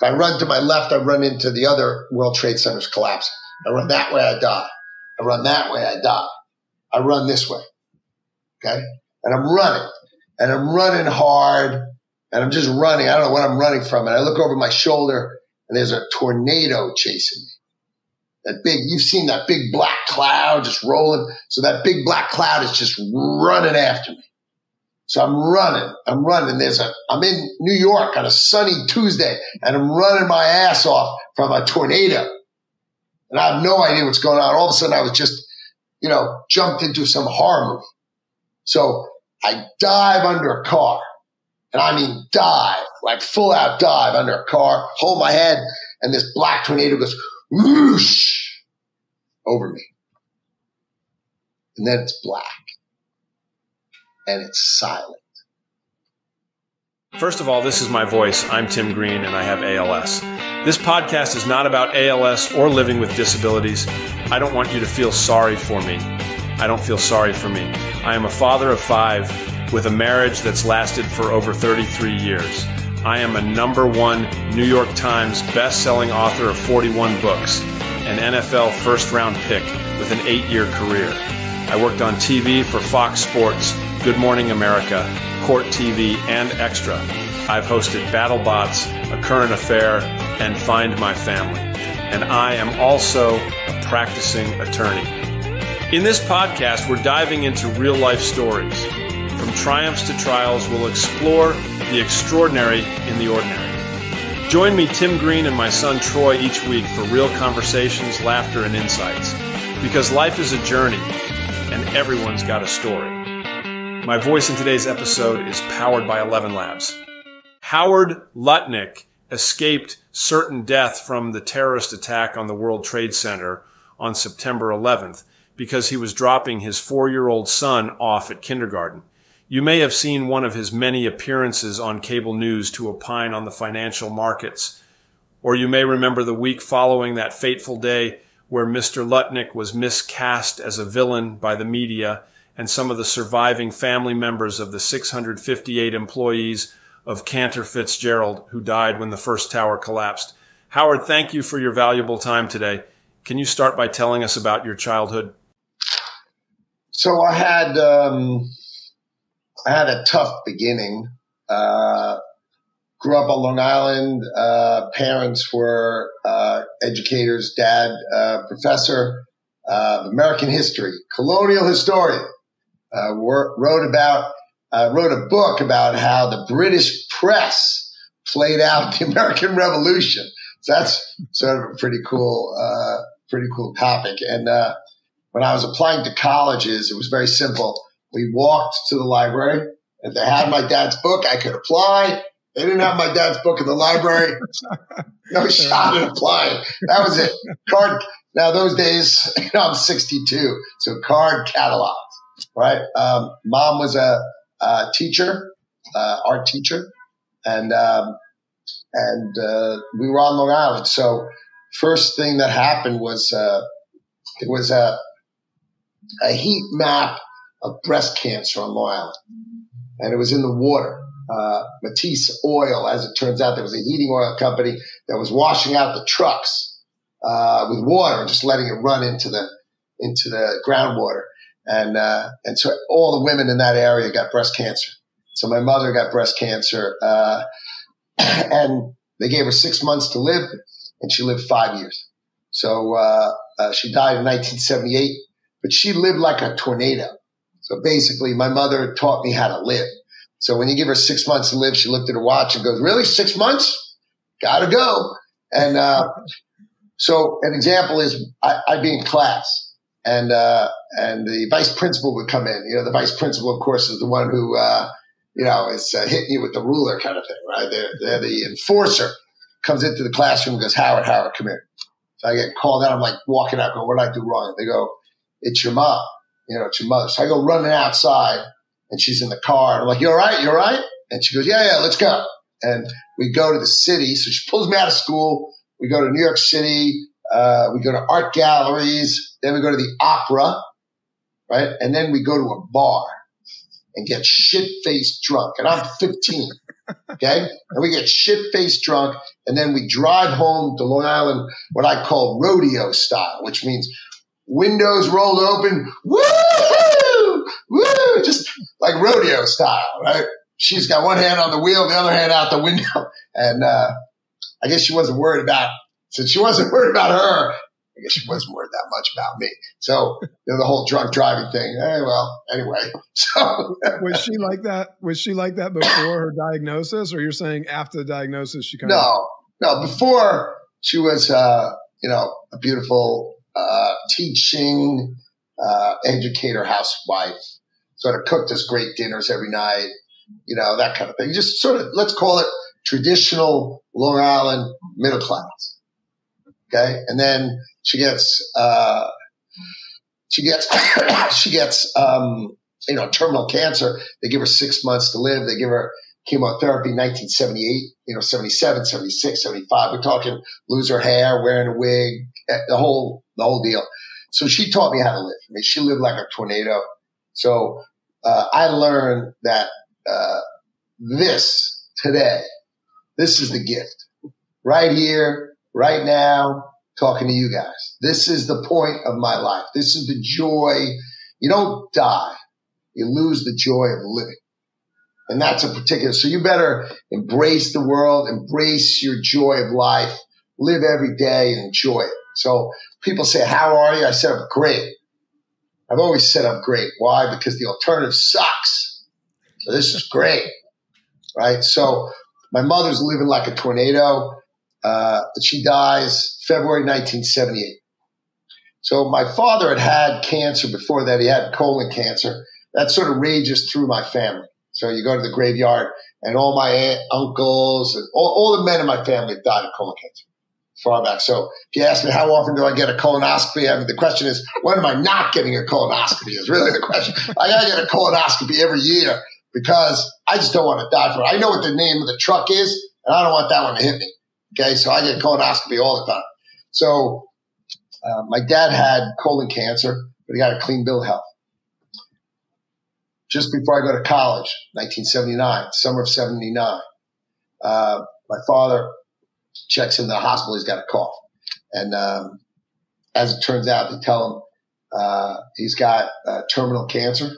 If I run to my left, I run into the other World Trade Centers collapsing. I run that way, I die. I run that way, I die. I run this way. Okay. And I'm running and I'm running hard and I'm just running. I don't know what I'm running from. And I look over my shoulder and there's a tornado chasing me. That big, you've seen that big black cloud just rolling. So that big black cloud is just running after me. So I'm running, I'm running. There's a, I'm in New York on a sunny Tuesday and I'm running my ass off from a tornado. And I have no idea what's going on. All of a sudden I was just, you know, jumped into some horror movie. So I dive under a car. And I mean dive, like full out dive under a car, hold my head, and this black tornado goes whoosh over me. And then it's black. And it's silent. First of all, this is my voice. I'm Tim Green and I have ALS. This podcast is not about ALS or living with disabilities. I don't want you to feel sorry for me. I don't feel sorry for me. I am a father of five with a marriage that's lasted for over 33 years. I am a number one New York Times best-selling author of 41 books, an NFL first-round pick with an eight-year career. I worked on TV for Fox Sports, Good Morning America, Court TV, and Extra. I've hosted BattleBots, A Current Affair, and Find My Family. And I am also a practicing attorney. In this podcast, we're diving into real life stories. From triumphs to trials, we'll explore the extraordinary in the ordinary. Join me, Tim Green, and my son Troy each week for real conversations, laughter, and insights. Because life is a journey, and everyone's got a story. My voice in today's episode is powered by ElevenLabs. Howard Lutnick escaped certain death from the terrorist attack on the World Trade Center on September 11th because he was dropping his four-year-old son off at kindergarten. You may have seen one of his many appearances on cable news to opine on the financial markets. Or you may remember the week following that fateful day where Mr. Lutnick was miscast as a villain by the media and some of the surviving family members of the 658 employees of Cantor Fitzgerald who died when the first tower collapsed. Howard, thank you for your valuable time today. Can you start by telling us about your childhood? So I had um, I had a tough beginning. Uh, grew up on Long Island. Uh, parents were uh, educators. Dad, uh, professor of American history, colonial historian. Uh, wrote about uh, wrote a book about how the British press played out the American Revolution. So that's sort of a pretty cool, pretty cool topic. And when I was applying to colleges, it was very simple. We walked to the library. If they had my dad's book, I could apply. They didn't have my dad's book in the library. No shot at applying. That was it. Card. Now those days, you know, I'm 62, so card catalogs, right? Um, mom was a, a teacher, uh, art teacher, and um, and uh, we were on Long Island. So first thing that happened was uh, it was a a heat map of breast cancer on Long Island. And it was in the water. Uh, Matisse Oil, as it turns out, there was a heating oil company that was washing out the trucks uh, with water and just letting it run into the into the groundwater. And uh, and so all the women in that area got breast cancer. So my mother got breast cancer, uh, and they gave her six months to live, and she lived five years. So uh, uh, she died in 1978 but she lived like a tornado. So basically, my mother taught me how to live. So when you give her six months to live, she looked at her watch and goes, "Really, six months? Gotta go." And uh, so an example is I, would be in class, and uh, and the vice principal would come in. You know, the vice principal, of course, is the one who uh, you know is uh, hitting you with the ruler, kind of thing, right? They're, they're the enforcer. Comes into the classroom and goes, "Howard, Howard, come here." So I get called out. I'm like walking out, going, "What did I do wrong?" They go, it's your mom, you know, it's your mother. So I go running outside and she's in the car. I'm like, you all right? You all right? And she goes, yeah, yeah, let's go. And we go to the city. So she pulls me out of school. We go to New York City. Uh, we go to art galleries. Then we go to the opera, right? And then we go to a bar and get shit faced drunk. And I'm 15. Okay. And we get shit faced drunk. And then we drive home to Long Island, what I call rodeo style, which means windows rolled open. Woo! Woo! Just like rodeo style, right? She's got one hand on the wheel, the other hand out the window. And, uh, I guess she wasn't worried about, since she wasn't worried about her, I guess she wasn't worried that much about me. So you know, the whole drunk driving thing. Eh, well, anyway. So was she like that? Was she like that before her diagnosis, or you're saying after the diagnosis she kind no, of No, no. Before she was, uh, you know, a beautiful uh, teaching uh, educator housewife. Sort of cooked us great dinners every night. You know that kind of thing. Just sort of let's call it traditional Long Island middle class. Okay, and then she gets uh, she gets she gets um, you know terminal cancer. They give her six months to live. They give her chemotherapy 1978, you know, 77, 76, 75. We're talking lose her hair, wearing a wig, eh, the whole the whole deal. So she taught me how to live. I mean, she lived like a tornado. So uh, I learned that uh, this today, this is the gift right here, right now, talking to you guys. This is the point of my life. This is the joy. You don't die. You lose the joy of living. And that's a particular, so you better embrace the world, embrace your joy of life, live every day and enjoy it. So people say, how are you? I said, great. I've always said I'm great. Why? Because the alternative sucks. So this is great. Right. So my mother's living like a tornado. Uh, she dies February 1978. So my father had had cancer before that. He had colon cancer. That sort of rages through my family. So you go to the graveyard and all my aunt, uncles and all, all the men in my family have died of colon cancer far back. So if you ask me how often do I get a colonoscopy, I mean, the question is, when am I not getting a colonoscopy is really the question. I got to get a colonoscopy every year because I just don't want to die for it. I know what the name of the truck is and I don't want that one to hit me. Okay. So I get a colonoscopy all the time. So uh, my dad had colon cancer, but he got a clean bill of health. Just before I go to college, 1979, summer of 79, uh, my father checks in the hospital, he's got a cough. And um, as it turns out, they tell him uh, he's got uh, terminal cancer.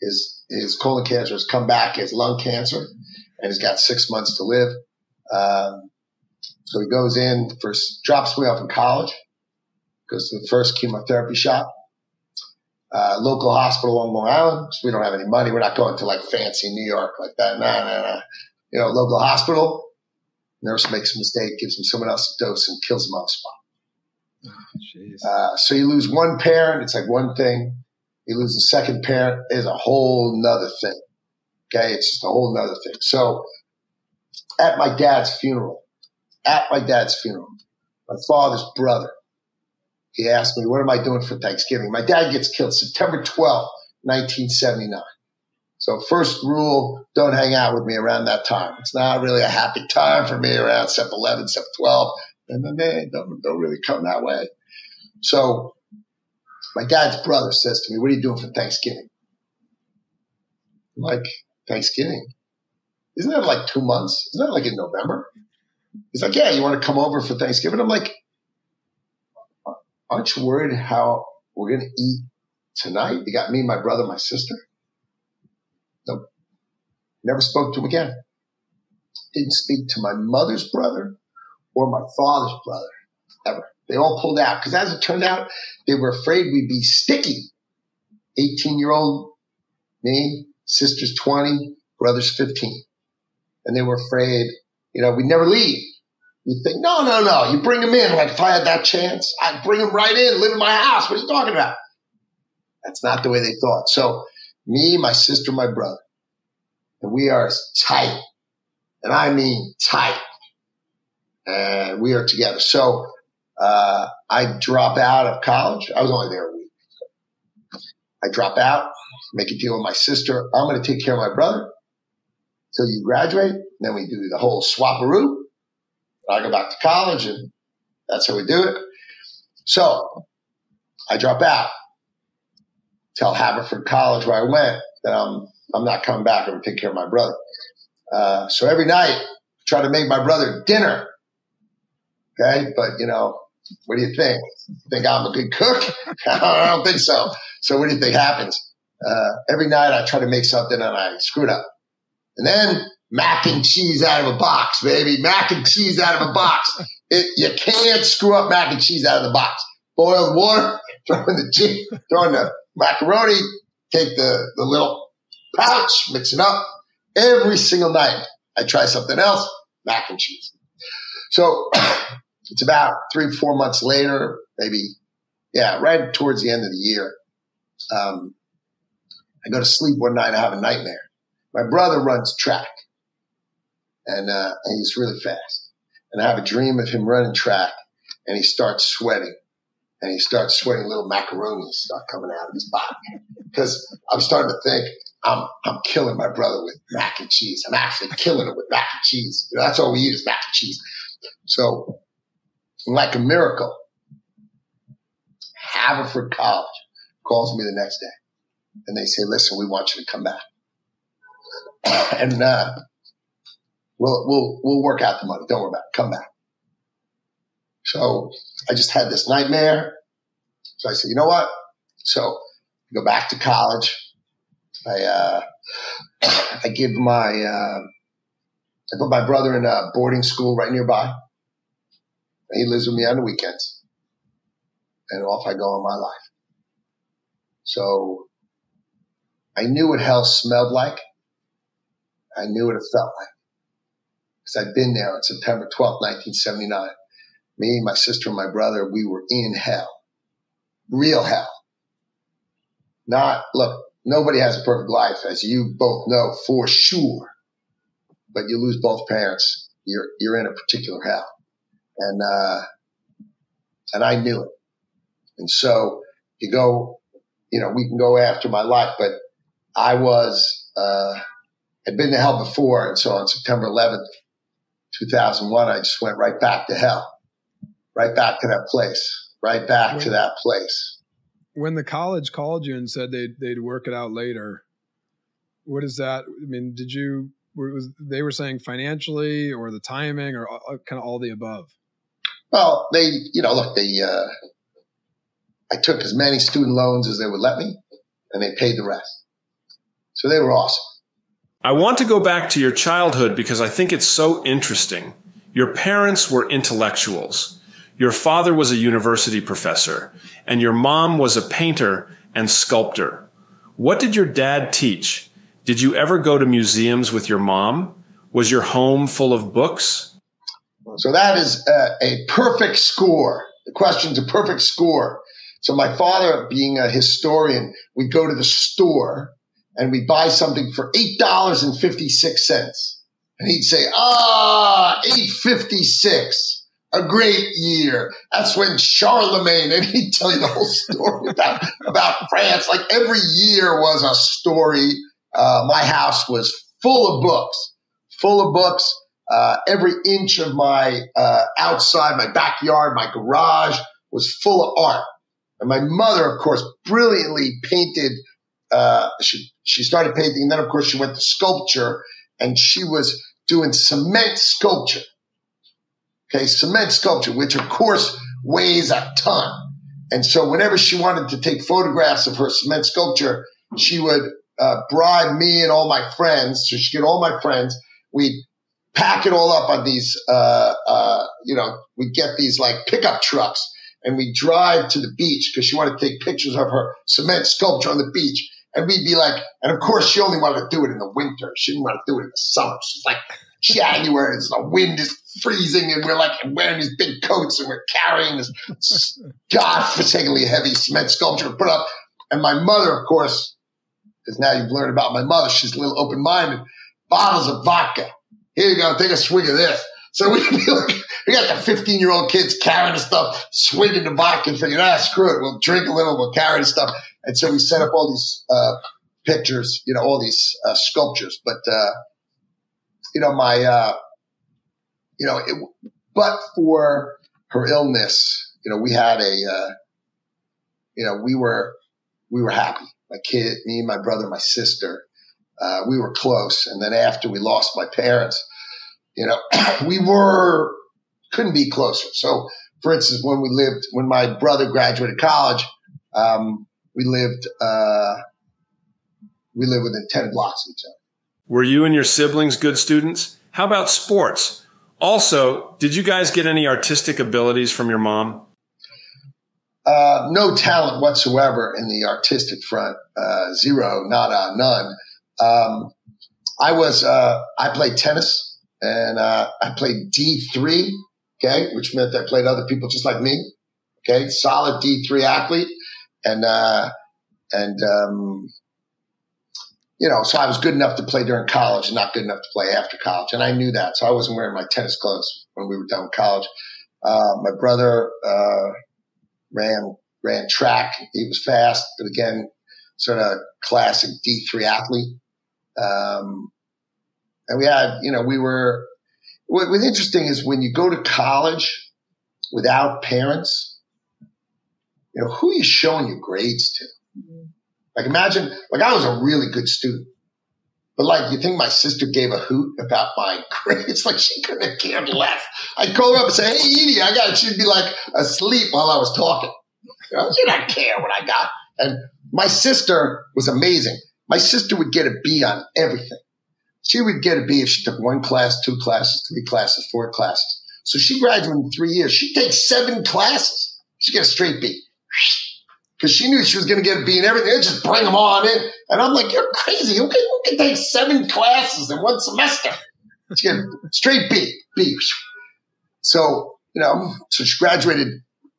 His, his colon cancer has come back as lung cancer, and he's got six months to live. Um, so he goes in, first drops me off in college, goes to the first chemotherapy shot. Uh, local hospital on Long Island because we don't have any money. We're not going to like fancy New York like that. Nah, nah, nah. You know, local hospital. Nurse makes a mistake, gives him someone else a dose, and kills him on the spot. Oh, uh, so you lose one parent, it's like one thing. You lose the second parent is a whole nother thing. Okay, it's just a whole nother thing. So at my dad's funeral, at my dad's funeral, my father's brother, he asked me, what am I doing for Thanksgiving? My dad gets killed September 12th, 1979. So first rule, don't hang out with me around that time. It's not really a happy time for me around Sep 11, Sep 12. And then they don't, don't really come that way. So my dad's brother says to me, what are you doing for Thanksgiving? I'm like, Thanksgiving? Isn't that like two months? Isn't that like in November? He's like, yeah, you want to come over for Thanksgiving? I'm like, aren't you worried how we're going to eat tonight? You got me, my brother, my sister. Nope. Never spoke to him again. Didn't speak to my mother's brother or my father's brother ever. They all pulled out because as it turned out, they were afraid we'd be sticky. 18 year old me, sister's 20, brother's 15. And they were afraid, you know, we'd never leave. You think, no, no, no. You bring them in. Like if I had that chance, I'd bring them right in, live in my house. What are you talking about? That's not the way they thought. So me, my sister, my brother. And we are tight. And I mean tight. And we are together. So uh, I drop out of college. I was only there a week. I drop out, make a deal with my sister. I'm going to take care of my brother till you graduate. Then we do the whole swaparoo. I go back to college, and that's how we do it. So I drop out tell Haverford College where I went that I'm I'm not coming back. I'm take care of my brother. Uh, so every night, try to make my brother dinner. Okay. But, you know, what do you think? Think I'm a good cook? I don't think so. So what do you think happens? Uh, every night I try to make something and I screw it up. And then mac and cheese out of a box, baby. Mac and cheese out of a box. It, you can't screw up mac and cheese out of the box. Boil the water, throw in the cheese, throw in the macaroni, take the, the little pouch, mix it up. Every single night I try something else, mac and cheese. So it's about three, four months later, maybe, yeah, right towards the end of the year. Um, I go to sleep one night, I have a nightmare. My brother runs track and, uh, and he's really fast. And I have a dream of him running track and he starts sweating and he starts sweating little macaronis start coming out of his body because I'm starting to think I'm, I'm killing my brother with mac and cheese. I'm actually killing him with mac and cheese. You know, that's all we eat is mac and cheese. So like a miracle, Haverford College calls me the next day and they say, listen, we want you to come back and, uh, we'll, we'll, we'll work out the money. Don't worry about it. Come back. So I just had this nightmare. So I said, you know what? So I go back to college. I, uh, I give my, uh, I put my brother in a boarding school right nearby. He lives with me on the weekends. And off I go on my life. So I knew what hell smelled like. I knew what it felt like. Because I'd been there on September 12th, 1979. Me, my sister, and my brother, we were in hell. Real hell. Not, look, nobody has a perfect life, as you both know for sure. But you lose both parents, you're, you're in a particular hell and uh, and I knew it. And so you go, you know, we can go after my life, but I was uh, had been to hell before, and so on September 11th, 2001, I just went right back to hell, right back to that place, right back when, to that place. When the college called you and said they'd they'd work it out later, what is that? I mean, did you? Was they were saying financially or the timing or uh, kind of all the above? Well, they, you know, look, they, uh, I took as many student loans as they would let me and they paid the rest. So they were awesome. I want to go back to your childhood because I think it's so interesting. Your parents were intellectuals. Your father was a university professor and your mom was a painter and sculptor. What did your dad teach? Did you ever go to museums with your mom? Was your home full of books? So that is a, a perfect score. The question's a perfect score. So my father, being a historian, we'd go to the store and we'd buy something for eight dollars and fifty six cents, and he'd say, "Ah, eight fifty six, a great year. That's when Charlemagne." And he'd tell you the whole story about about France. Like every year was a story. Uh, my house was full of books, full of books. Uh, every inch of my uh, outside, my backyard, my garage was full of art. And my mother, of course, brilliantly painted. Uh, she she started painting, and then of course she went to sculpture, and she was doing cement sculpture. Okay, cement sculpture, which of course weighs a ton. And so whenever she wanted to take photographs of her cement sculpture, she would uh, bribe me and all my friends. So she'd get all my friends. We'd pack it all up on these, uh, uh, you know, we get these like pickup trucks and we drive to the beach because she wanted to take pictures of her cement sculpture on the beach. And we'd be like, and of course, she only wanted to do it in the winter. She didn't want to do it in the summer. She's like January, the wind is freezing, and we're like wearing these big coats and we're carrying this godforsakenly heavy cement sculpture put up. And my mother, of course, because now you've learned about my mother, she's a little open minded, bottles of vodka here you go, take a swig of this. So we we got the 15 year old kids carrying the stuff, swigging the vodka and figuring, ah, screw it. We'll drink a little, we'll carry the stuff. And so we set up all these, uh, pictures, you know, all these, uh, sculptures. But, uh, you know, my, uh, you know, it, but for her illness, you know, we had a, uh, you know, we were, we were happy. My kid, me, my brother, my sister, uh, we were close. And then after we lost my parents, you know, we were couldn't be closer. So, for instance, when we lived, when my brother graduated college, um, we lived uh, we lived within ten blocks of each other. Were you and your siblings good students? How about sports? Also, did you guys get any artistic abilities from your mom? Uh, no talent whatsoever in the artistic front. Uh, zero, nada, none. Um, I was, uh, I played tennis and, uh, I played D3. Okay. Which meant I played other people just like me. Okay. Solid D3 athlete. And, uh, and, um, you know, so I was good enough to play during college and not good enough to play after college. And I knew that. So I wasn't wearing my tennis clothes when we were done with college. Uh, my brother, uh, ran, ran track. He was fast, but again, sort of classic D3 athlete. Um, and we had, you know, we were, what was interesting is when you go to college without parents, you know, who are you showing your grades to? Like imagine, like I was a really good student, but like you think my sister gave a hoot about my grades? Like she couldn't have cared less. I'd call her up and say, "Hey, Edie, I got," it. she'd be like asleep while I was talking. She didn't care what I got. And my sister was amazing. My sister would get a B on everything. She would get a B if she took one class, two classes, three classes, four classes. So she graduated in three years. She takes seven classes. She get a straight B because she knew she was going to get a B and everything. just bring them on in. And I'm like, you're crazy. Who can, who can take seven classes in one semester? She get straight B, B. So, you know, so she graduated,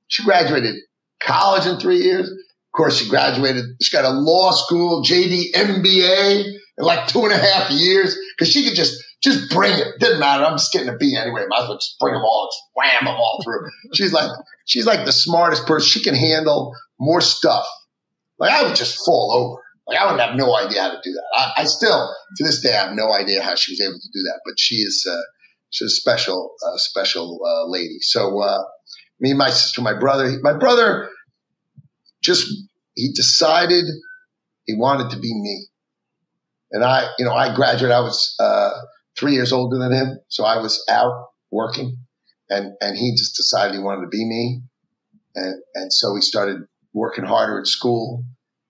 she graduated college in three years. Of course, she graduated, she got a law school, JD MBA in like two and a half years because she could just, just bring it. Didn't matter. I'm just getting a B anyway. Might as well just bring them all, just wham them all through. She's like, she's like the smartest person. She can handle more stuff. Like I would just fall over. Like I would have no idea how to do that. I, I still, to this day, I have no idea how she was able to do that. But she is, uh, she's a special, uh, special uh, lady. So uh, me, my sister, my brother, my brother, just he decided he wanted to be me. And I, you know, I graduated. I was uh, three years older than him, so I was out working, and and he just decided he wanted to be me, and and so he started working harder at school,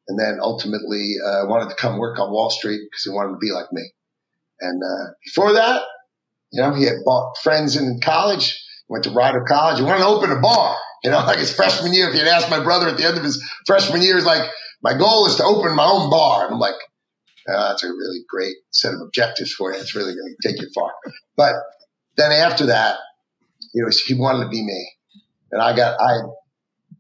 and then ultimately uh, wanted to come work on Wall Street because he wanted to be like me. And uh, before that, you know, he had bought friends in college, went to Rider College, he wanted to open a bar. You know, like his freshman year, if you'd asked my brother at the end of his freshman year, he's like, my goal is to open my own bar. And I'm like, oh, that's a really great set of objectives for you. It's really going to take you far. But then after that, you know, he wanted to be me. And I got, I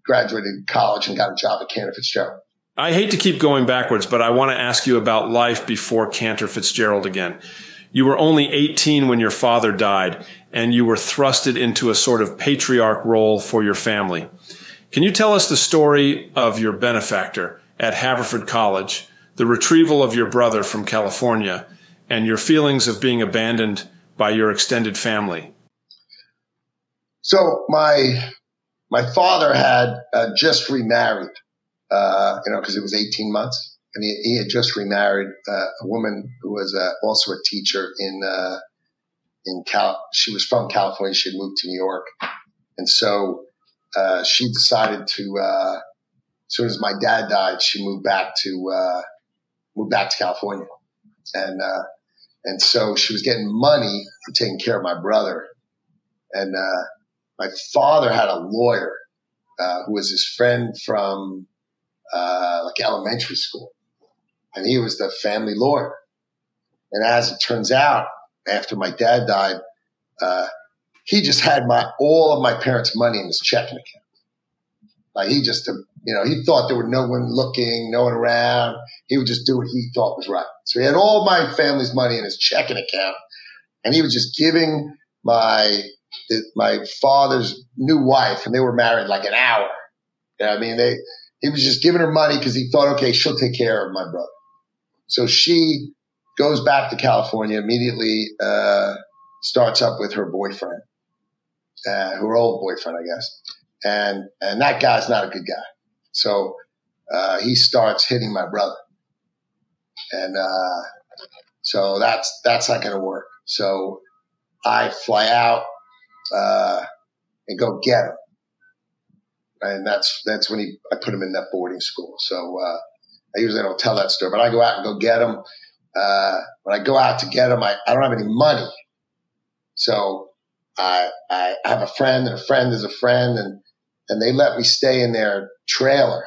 graduated college and got a job at Cantor Fitzgerald. I hate to keep going backwards, but I want to ask you about life before Cantor Fitzgerald again. You were only 18 when your father died, and you were thrusted into a sort of patriarch role for your family. Can you tell us the story of your benefactor at Haverford College, the retrieval of your brother from California, and your feelings of being abandoned by your extended family? So my my father had uh, just remarried, uh, you know, because it was 18 months, and he, he had just remarried uh, a woman who was uh, also a teacher in uh, in Cal. She was from California. She had moved to New York, and so uh, she decided to. as soon as my dad died, she moved back to moved back to California, and and so she was getting money for taking care of my brother, and my father had a lawyer uh, who was his friend from uh, like elementary school, and he was the family lawyer. And as it turns out, after my dad died, uh, he just had my all of my parents' money in his checking account. Like he just, you know, he thought there was no one looking, no one around. He would just do what he thought was right. So he had all my family's money in his checking account, and he was just giving my my father's new wife, and they were married like an hour. I mean, they he was just giving her money because he thought, okay, she'll take care of my brother. So she goes back to California immediately, uh, starts up with her boyfriend, uh, her old boyfriend, I guess, and and that guy's not a good guy. So uh, he starts hitting my brother, and uh, So that's that's not going to work. So I fly out uh, and go get him, and that's that's when he I put him in that boarding school. So uh, I usually don't tell that story, but I go out and go get him. Uh, when I go out to get him, I, I don't have any money, so I, I have a friend, and a friend is a friend, and and they let me stay in their trailer.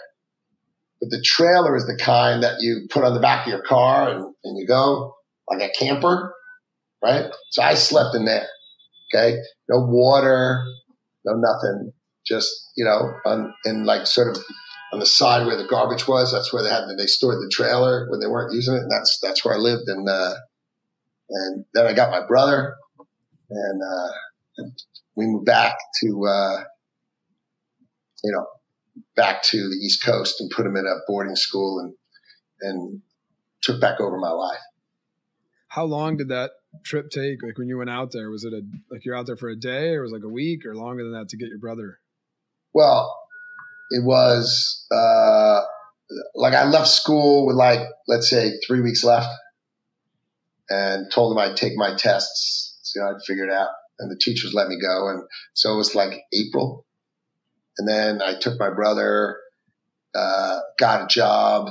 But the trailer is the kind that you put on the back of your car and, and you go like a camper, right? So I slept in there. Okay. No water, no nothing. Just, you know, on, in like sort of on the side where the garbage was. That's where they had, they stored the trailer when they weren't using it. And that's, that's where I lived. And, uh, and then I got my brother and, uh, we moved back to, uh, you know, back to the East Coast and put him in a boarding school and, and took back over my life. How long did that trip take? Like when you went out there, was it a, like you're out there for a day or was it like a week or longer than that to get your brother? Well, it was, uh, like I left school with like, let's say three weeks left and told them I'd take my tests. So, you know, I'd figure it out and the teachers let me go. And so it was like April and then I took my brother, uh, got a job,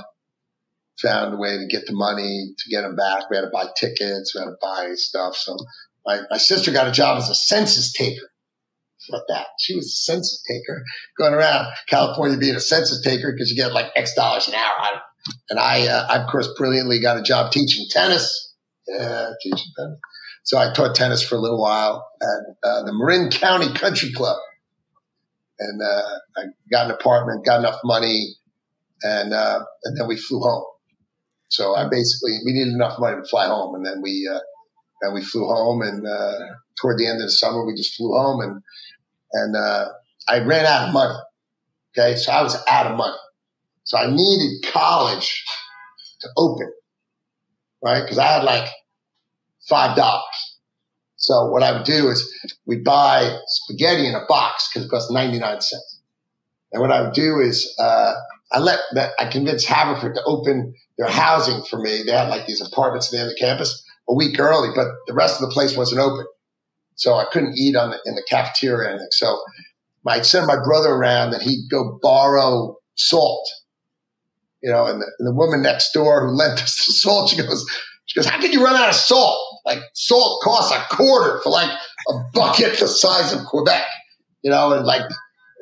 found a way to get the money to get them back. We had to buy tickets, we had to buy stuff. So my, my sister got a job as a census taker. What that? She was a census taker going around California being a census taker because you get like X dollars an hour. And I, uh, I, of course, brilliantly got a job teaching tennis. Yeah, teaching tennis. So I taught tennis for a little while at uh, the Marin County Country Club and uh, I got an apartment, got enough money, and uh, and then we flew home. So I basically we needed enough money to fly home, and then we uh, and we flew home, and uh, toward the end of the summer we just flew home, and and uh, I ran out of money. Okay, so I was out of money, so I needed college to open, right? Because I had like five dollars. So what I would do is we'd buy spaghetti in a box because it cost 99 cents. And what I would do is, uh, I let I convinced Haverford to open their housing for me. They had like these apartments at the end of the campus a week early, but the rest of the place wasn't open. So I couldn't eat on the, in the cafeteria or anything. So I'd send my brother around and he'd go borrow salt, you know, and the, and the woman next door who lent us the salt, she goes, she goes, how can you run out of salt? like salt costs a quarter for like a bucket the size of Quebec, you know, and like,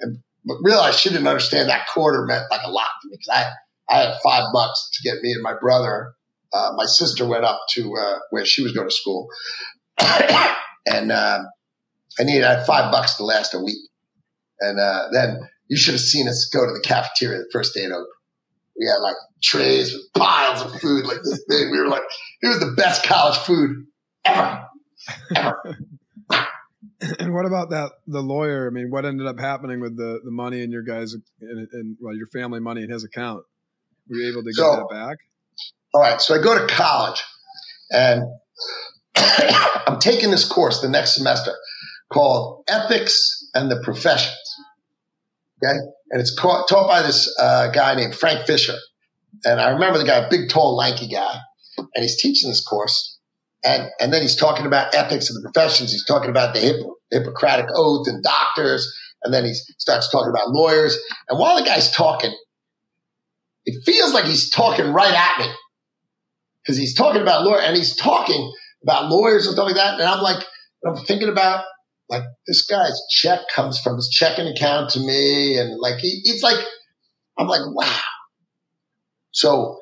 and, but realize she didn't understand that quarter meant like a lot to me because I, I had five bucks to get me and my brother. Uh, my sister went up to uh, where she was going to school, and uh, I needed I had five bucks to last a week. And uh, then you should have seen us go to the cafeteria the first day it opened. We had like trays with piles of food like this big. We were like, it was the best college food ever, ever. and what about that? The lawyer. I mean, what ended up happening with the the money in your guys and, well, your family money in his account? Were you able to get so, that back? All right. So I go to college, and I'm taking this course the next semester called Ethics and the Professions. Okay, and it's taught by this uh, guy named Frank Fisher. And I remember the guy, a big, tall, lanky guy, and he's teaching this course. And, and then he's talking about ethics and the professions. He's talking about the Hippo, Hippocratic Oath and doctors. And then he starts talking about lawyers. And while the guy's talking, it feels like he's talking right at me because he's talking about lawyer and he's talking about lawyers and stuff like that. And I'm like, I'm thinking about like this guy's check comes from his checking account to me. And like, he, it's like, I'm like, wow. So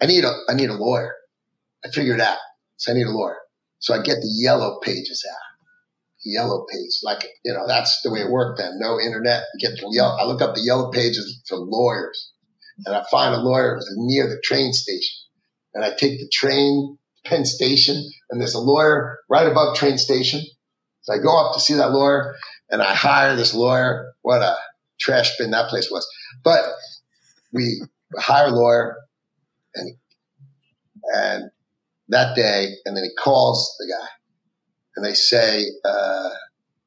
I need a, I need a lawyer. I figured out. So I need a lawyer. So I get the yellow pages out. Yellow page, like, you know, that's the way it worked then. No internet. You get the yellow, I look up the yellow pages for lawyers and I find a lawyer near the train station. And I take the train, to Penn Station, and there's a lawyer right above train station. So I go up to see that lawyer and I hire this lawyer. What a trash bin that place was. But we hire a lawyer and, and that day, and then he calls the guy, and they say, uh,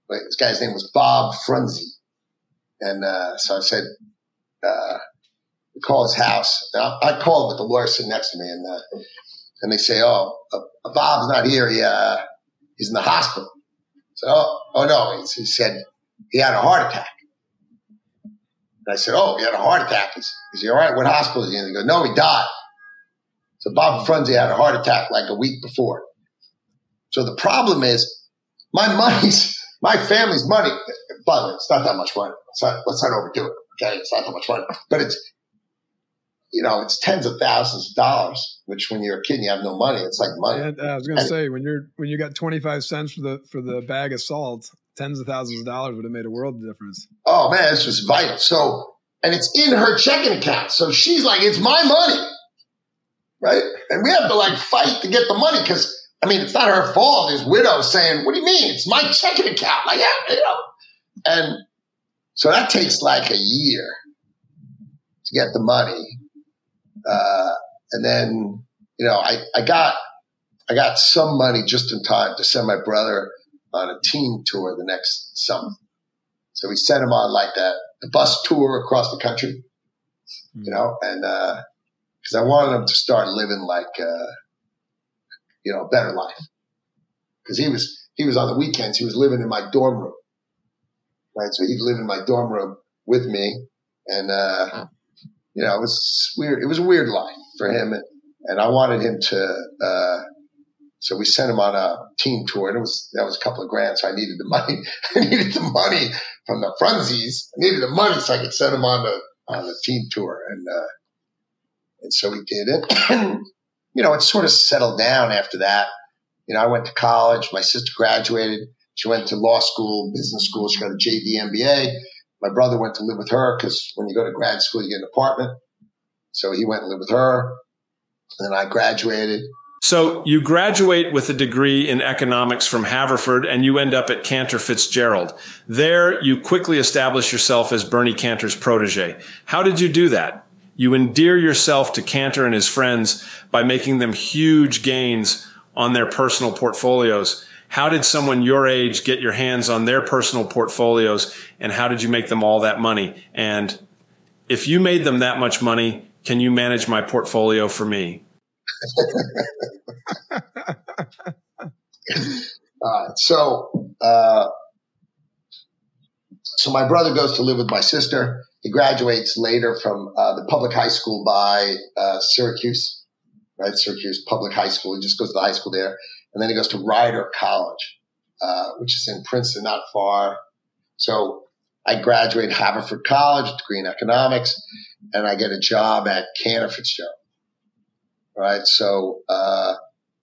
wait, this guy's name was Bob Frunze, and uh, so I said, uh, call his house. I, I called with the lawyer sitting next to me, and uh, and they say, "Oh, uh, Bob's not here. He, uh, he's in the hospital." So, oh, oh no, he, he said he had a heart attack. And I said, "Oh, he had a heart attack. Is, is he all right? What hospital is he in?" They go, "No, he died." So Bob Frunze had a heart attack like a week before. So the problem is, my money's my family's money. By the way, it's not that much money. Not, let's not overdo it. Okay, it's not that much money, but it's you know, it's tens of thousands of dollars. Which, when you're a kid, and you have no money. It's like money. And, uh, I was going to say when you're when you got twenty five cents for the for the bag of salt, tens of thousands of dollars would have made a world of difference. Oh man, this was vital. So, and it's in her checking account. So she's like, "It's my money," right? And we have to like fight to get the money because I mean, it's not her fault. His widow saying, "What do you mean? It's my checking account." Like, yeah, you know, and so that takes like a year to get the money. Uh, and then, you know, I, I got, I got some money just in time to send my brother on a team tour the next summer. So we sent him on like that, the bus tour across the country, mm-hmm. you know, and, uh, cause I wanted him to start living like, uh, you know, a better life. Cause he was, he was on the weekends, he was living in my dorm room. Right. So he'd live in my dorm room with me. And, uh, you know, it was weird. It was a weird life for him, and, I wanted him to. Uh, so we sent him on a team tour, and it was that was a couple of grand. So I needed the money. I needed the money from the Frunzes. I needed the money so I could send him on the on the team tour, and uh, and so we did it. And you know, it sort of settled down after that. You know, I went to college. My sister graduated. She went to law school, business school. She got a JD MBA. My brother went to live with her because when you go to grad school, you get an apartment. So he went and lived with her. And then I graduated. So you graduate with a degree in economics from Haverford and you end up at Cantor Fitzgerald. There you quickly establish yourself as Bernie Cantor's protege. How did you do that? You endear yourself to Cantor and his friends by making them huge gains on their personal portfolios how did someone your age get your hands on their personal portfolios and how did you make them all that money? And if you made them that much money, can you manage my portfolio for me? uh, so, uh, so my brother goes to live with my sister. He graduates later from uh, the public high school by uh, Syracuse, right? Syracuse Public High School. He just goes to the high school there. And then he goes to Rider College, uh, which is in Princeton, not far. So I graduate Haverford College, degree in economics, and I get a job at Cantor Fitzgerald. Right. So uh,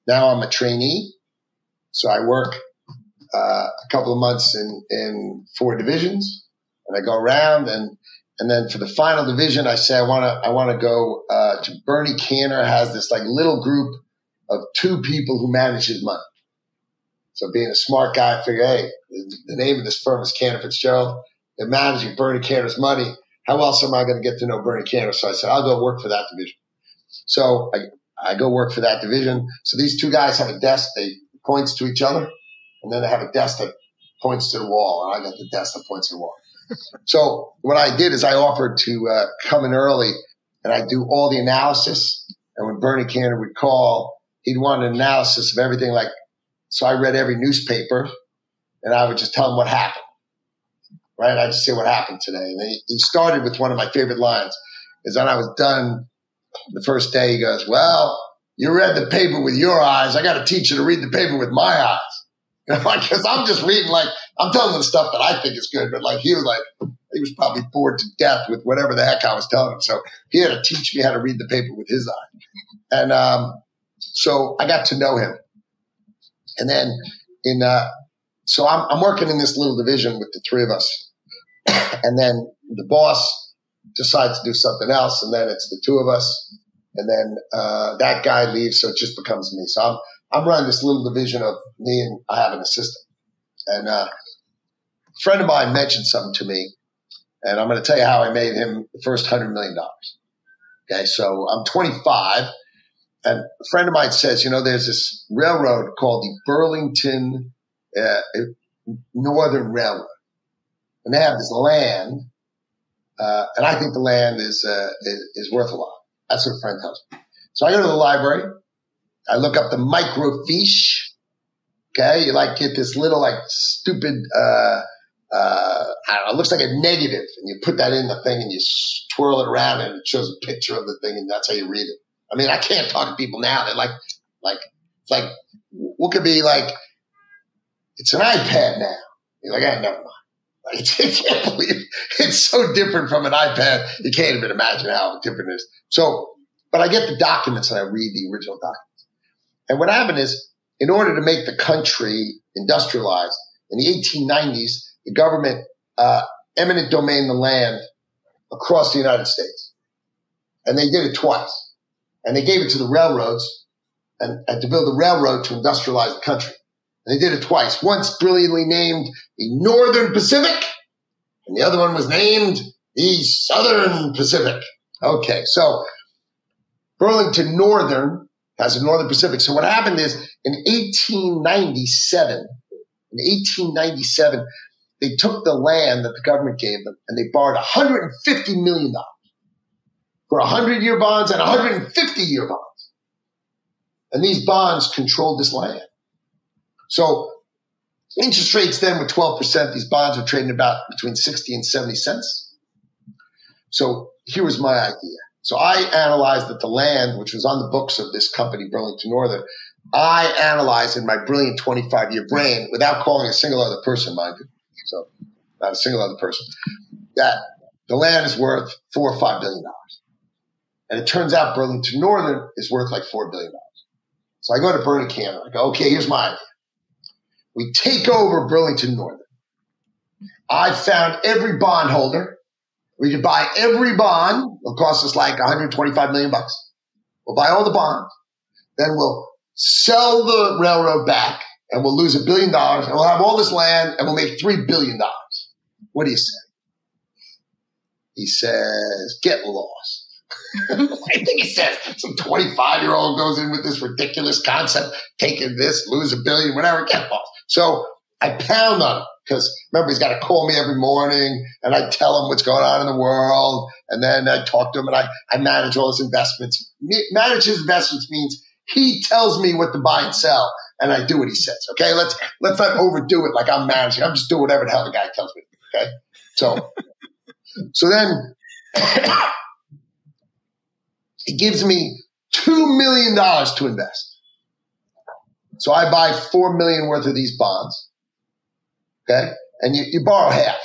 now I'm a trainee. So I work uh, a couple of months in, in four divisions, and I go around and and then for the final division, I say I want to I want to go uh, to Bernie Cantor has this like little group of two people who manage his money. So being a smart guy, I figure, hey, the name of this firm is Cantor Fitzgerald. They're managing Bernie Cantor's money. How else am I going to get to know Bernie Cantor? So I said, I'll go work for that division. So I, I go work for that division. So these two guys have a desk. They points to each other, and then they have a desk that points to the wall, and I got the desk that points to the wall. so what I did is I offered to uh, come in early, and I do all the analysis. And when Bernie Cantor would call, he'd want an analysis of everything. Like, so I read every newspaper and I would just tell him what happened. Right. I'd just say what happened today. And he, he started with one of my favorite lines is when I was done the first day, he goes, well, you read the paper with your eyes. I got to teach you to read the paper with my eyes. Because I'm just reading, like, I'm telling him stuff that I think is good, but like, he was like, he was probably bored to death with whatever the heck I was telling him. So he had to teach me how to read the paper with his eye. And, um, so I got to know him. And then in, uh, so I'm, I'm working in this little division with the three of us. and then the boss decides to do something else. And then it's the two of us. And then, uh, that guy leaves. So it just becomes me. So I'm, I'm running this little division of me and I have an assistant. And, uh, a friend of mine mentioned something to me and I'm going to tell you how I made him the first hundred million dollars. Okay. So I'm 25 and a friend of mine says, you know, there's this railroad called the Burlington uh, Northern Railroad, and they have this land, uh, and I think the land is, uh, is, worth a lot. That's what a friend tells me. So I go to the library I look up the microfiche. Okay, you like get this little like stupid. Uh, uh, know, it looks like a negative, and you put that in the thing and you twirl it around, and it shows a picture of the thing, and that's how you read it. I mean, I can't talk to people now. They're like, like, it's like, what could be like? It's an iPad now. You're like, I never mind. I can't believe it's so different from an iPad. You can't even imagine how different it is. So, but I get the documents and I read the original documents. And what happened is, in order to make the country industrialized in the 1890s, the government uh, eminent domain the land across the United States, and they did it twice. And they gave it to the railroads and, and to build a railroad to industrialize the country. And they did it twice. Once brilliantly named the Northern Pacific, and the other one was named the Southern Pacific. Okay, so Burlington Northern has a Northern Pacific. So what happened is in 1897, in 1897, they took the land that the government gave them and they borrowed 150 million dollars for 100 year bonds and 150 year bonds. And these bonds controlled this land. So interest rates then were 12%. These bonds were trading about between 60 and 70 cents. So here was my idea. So I analyzed that the land, which was on the books of this company, Burlington Northern, I analyzed in my brilliant 25 year brain without calling a single other person, mind you. So not a single other person that the land is worth four or five billion dollars. And it turns out Burlington Northern is worth like $4 billion. So I go to Bernie Cantor. I go, okay, here's my idea. We take over Burlington Northern. I found every bondholder. We could buy every bond. It'll cost us like 125 million bucks. We'll buy all the bonds. Then we'll sell the railroad back and we'll lose a billion dollars and we'll have all this land and we'll make three billion dollars. What do you say? He says, get lost. I think he says some 25 year old goes in with this ridiculous concept, taking this, lose a billion, whatever, get lost. So I pound on him because remember, he's got to call me every morning and I tell him what's going on in the world. And then I talk to him and I, I manage all his investments. Manage his investments means he tells me what to buy and sell and I do what he says. Okay. Let's, let's not overdo it like I'm managing. I'm just doing whatever the hell the guy tells me. Okay. So, so then it gives me $2 million to invest. So I buy 4 million worth of these bonds. Okay. And you, you borrow half.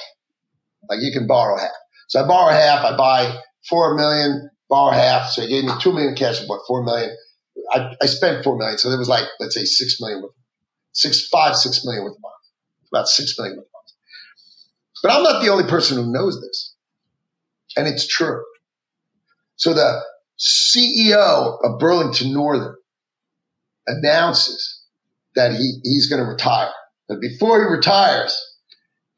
Like you can borrow half. So I borrow half. I buy 4 million, borrow half. So he gave me 2 million cash. I bought 4 million. I, I spent 4 million. So there was like, let's say 6 million with six, five, six million with bonds. About 6 million with bonds. But I'm not the only person who knows this. And it's true. So the CEO of Burlington Northern announces that he, he's going to retire. But before he retires,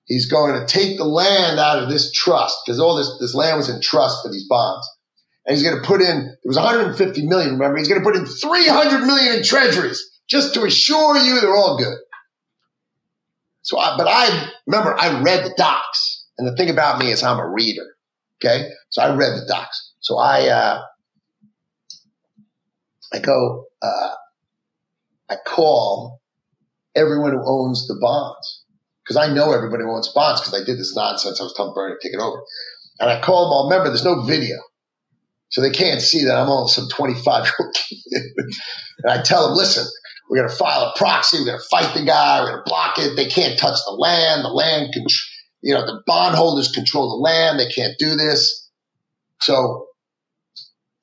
he's going to take the land out of this trust because all this, this land was in trust for these bonds. And he's going to put in, it was 150 million, remember? He's going to put in 300 million in treasuries just to assure you they're all good. So, I, but I remember I read the docs. And the thing about me is I'm a reader. Okay. So I read the docs. So I, uh, I go, uh, I call everyone who owns the bonds because I know everybody who owns bonds because I did this nonsense. I was telling Bernie to take it over. And I call them all. Remember, there's no video. So they can't see that I'm only some 25 year old kid. and I tell them, listen, we're going to file a proxy. We're going to fight the guy. We're going to block it. They can't touch the land. The land, can, you know, the bondholders control the land. They can't do this. So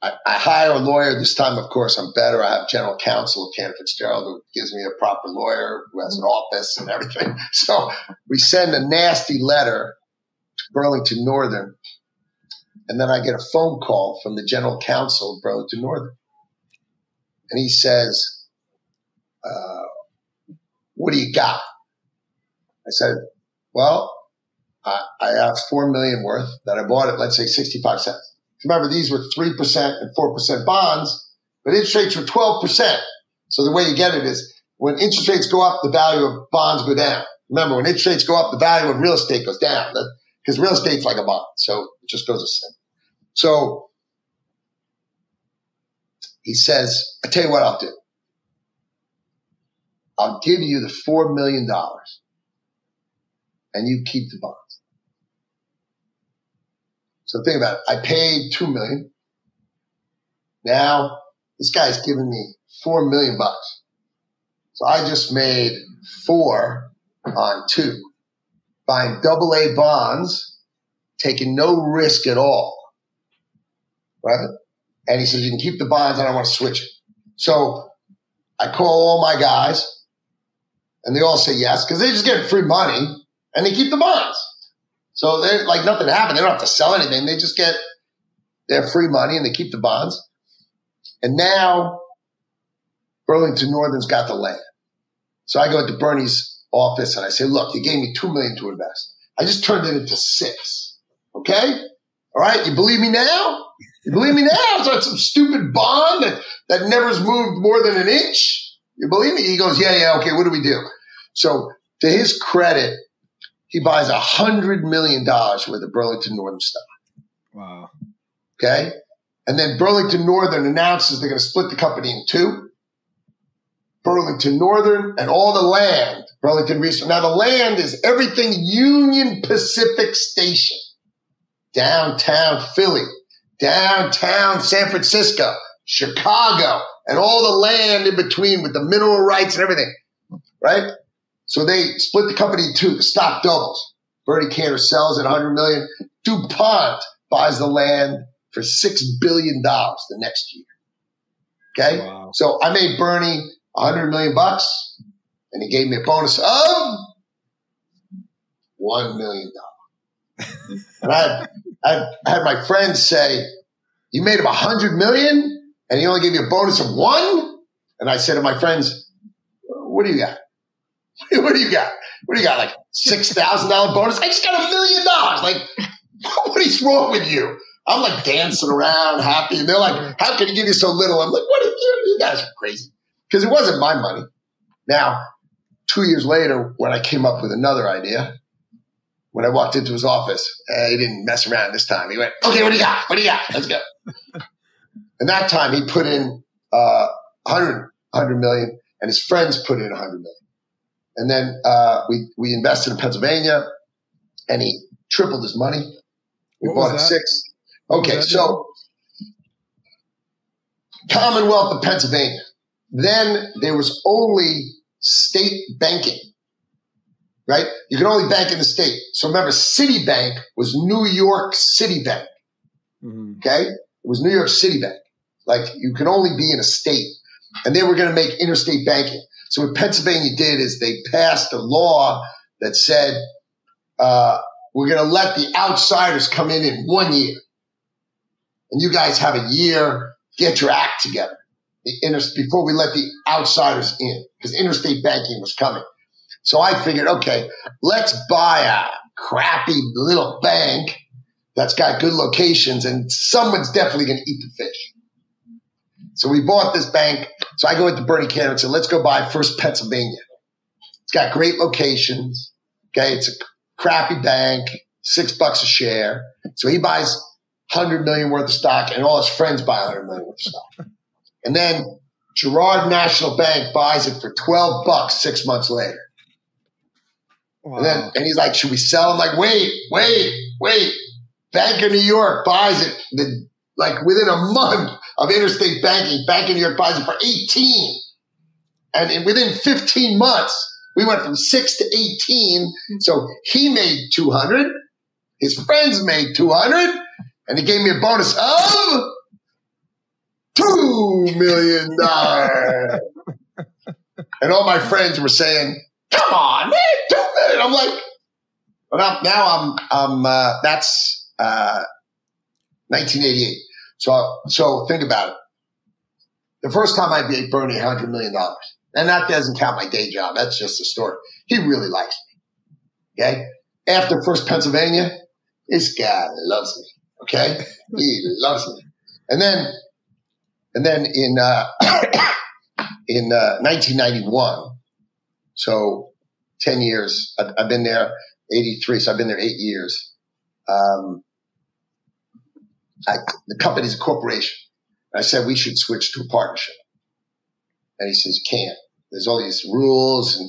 I, I, hire a lawyer. This time, of course, I'm better. I have general counsel Cantor Fitzgerald who gives me a proper lawyer who has an office and everything. So we send a nasty letter to Burlington Northern. And then I get a phone call from the general counsel of Burlington Northern. And he says, uh, What do you got? I said, Well, I, I have four million worth that I bought at, let's say, 65 cents. Remember, these were 3% and 4% bonds, but interest rates were 12%. So the way you get it is when interest rates go up, the value of bonds go down. Remember, when interest rates go up, the value of real estate goes down because real estate's like a bond. So it just goes the same. So he says, I tell you what I'll do. I'll give you the $4 million and you keep the bonds. So think about it. I paid 2 million. Now this guy's giving me 4 million bucks. So I just made four on two, buying double A bonds, taking no risk at all. Right? And he says, you can keep the bonds. I don't want to switch it. So I call all my guys and they all say yes because they just get free money and they keep the bonds. So they're like nothing happened. They don't have to sell anything. They just get their free money and they keep the bonds. And now Burlington Northern's got the land. So I go into Bernie's office and I say, look, you gave me two million to invest. I just turned it into six. Okay? All right. You believe me now? You believe me now? It's not some stupid bond that, that never's moved more than an inch. You believe me? He goes, yeah, yeah. Okay. What do we do? So to his credit, he buys a hundred million dollars worth of Burlington Northern stock. Wow. Okay. And then Burlington Northern announces they're going to split the company in two. Burlington Northern and all the land, Burlington Resources. Now the land is everything Union Pacific Station, downtown Philly, downtown San Francisco, Chicago, and all the land in between with the mineral rights and everything, right? So they split the company in two. The stock doubles. Bernie Cantor sells at 100 million. DuPont buys the land for $6 billion the next year. Okay. Wow. So I made Bernie 100 million bucks and he gave me a bonus of $1 million. and I had, I had my friends say, you made him 100 million and he only gave you a bonus of one? And I said to my friends, what do you got? what do you got? What do you got? Like six thousand dollar bonus? I just got a million dollars. Like, what is wrong with you? I'm like dancing around, happy, and they're like, "How can he give you so little?" I'm like, "What? Are you, you guys are crazy." Because it wasn't my money. Now, two years later, when I came up with another idea, when I walked into his office, uh, he didn't mess around this time. He went, "Okay, what do you got? What do you got? Let's go." and that time, he put in uh, 100, 100 million, and his friends put in 100 million. And then uh, we we invested in Pennsylvania, and he tripled his money. We what bought a six. Okay, so Commonwealth of Pennsylvania. Then there was only state banking, right? You could only bank in the state. So remember, Citibank was New York City Bank. Mm-hmm. Okay, it was New York City Bank. Like you could only be in a state, and they were going to make interstate banking. So what Pennsylvania did is they passed a law that said uh, we're going to let the outsiders come in in one year, and you guys have a year get your act together inter- before we let the outsiders in because interstate banking was coming. So I figured, okay, let's buy a crappy little bank that's got good locations, and someone's definitely going to eat the fish. So we bought this bank. So I go with the Bernie Cantor and said, let's go buy First Pennsylvania. It's got great locations. Okay. It's a crappy bank, six bucks a share. So he buys 100 million worth of stock and all his friends buy 100 million worth of stock. And then Girard National Bank buys it for 12 bucks six months later. Wow. And then, and he's like, should we sell? I'm like, wait, wait, wait. Bank of New York buys it. The like within a month of interstate banking, Bank of New York buys it for 18. And within 15 months, we went from six to 18. So he made 200. His friends made 200. And he gave me a bonus of $2 million. and all my friends were saying, come on, man, $2 million. I'm like, well, now I'm, I'm, uh, that's, uh, 1988. So, so think about it. The first time I beat Bernie $100 million, and that doesn't count my day job. That's just a story. He really likes me. Okay. After first Pennsylvania, this guy loves me. Okay. he loves me. And then, and then in, uh, in, uh, 1991, so 10 years, I've, I've, been there 83. So I've been there eight years. Um, I, the company's a corporation. I said we should switch to a partnership. And he says, you can't. there's all these rules and,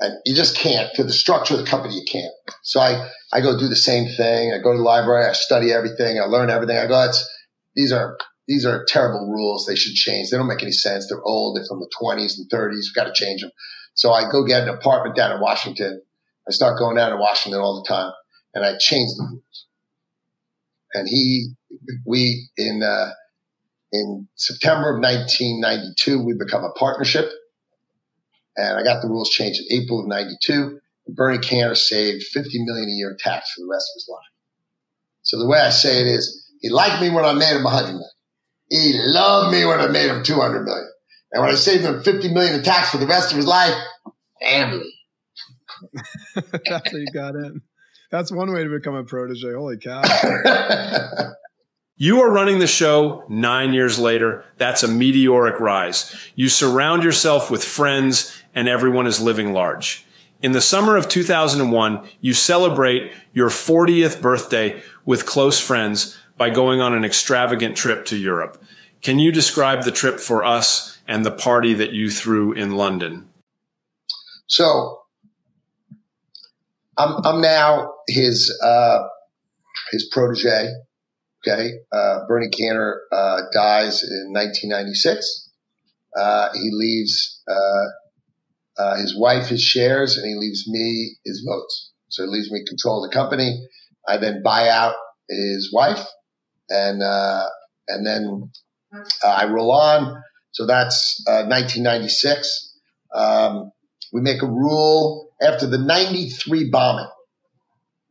and you just can't to the structure of the company. You can't. So I, I go do the same thing. I go to the library. I study everything. I learn everything. I go, it's, these are, these are terrible rules. They should change. They don't make any sense. They're old. They're from the twenties and thirties. We've got to change them. So I go get an apartment down in Washington. I start going down to Washington all the time and I change the rules. And he, we in, uh, in September of 1992, we become a partnership and I got the rules changed in April of 92. Bernie Cantor saved 50 million a year in tax for the rest of his life. So the way I say it is, he liked me when I made him 100 million. He loved me when I made him 200 million. And when I saved him 50 million in tax for the rest of his life, family. That's how you got in. That's one way to become a protege. Holy cow. You are running the show nine years later. That's a meteoric rise. You surround yourself with friends and everyone is living large. In the summer of 2001, you celebrate your 40th birthday with close friends by going on an extravagant trip to Europe. Can you describe the trip for us and the party that you threw in London? So, I'm, I'm now his, uh, his protege Okay. Uh, Bernie Cantor uh, dies in 1996. Uh, he leaves uh, uh, his wife his shares and he leaves me his votes. So he leaves me control of the company. I then buy out his wife and, uh, and then I roll on. So that's 1996. Um, we make a rule after the 93 bombing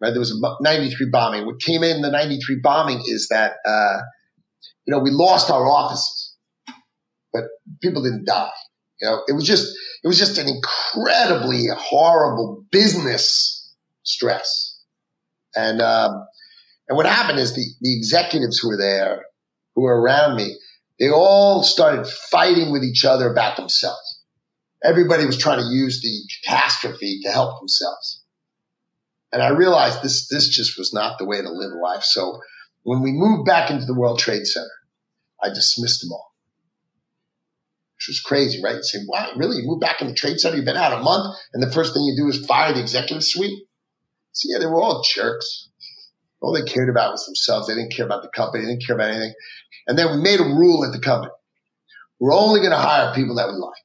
right? There was a 93 bombing. What came in the 93 bombing is that, uh, you know, we lost our offices, but people didn't die. You know, it was just, it was just an incredibly horrible business stress. And, um, and what happened is the, the executives who were there, who were around me, they all started fighting with each other about themselves. Everybody was trying to use the catastrophe to help themselves. And I realized this, this just was not the way to live life. So when we moved back into the World Trade Center, I dismissed them all. Which was crazy, right? You say, wow, really? You moved back in the Trade Center? You've been out a month and the first thing you do is fire the executive suite? So yeah, they were all jerks. All they cared about was themselves. They didn't care about the company. They didn't care about anything. And then we made a rule at the company. We're only going to hire people that we like.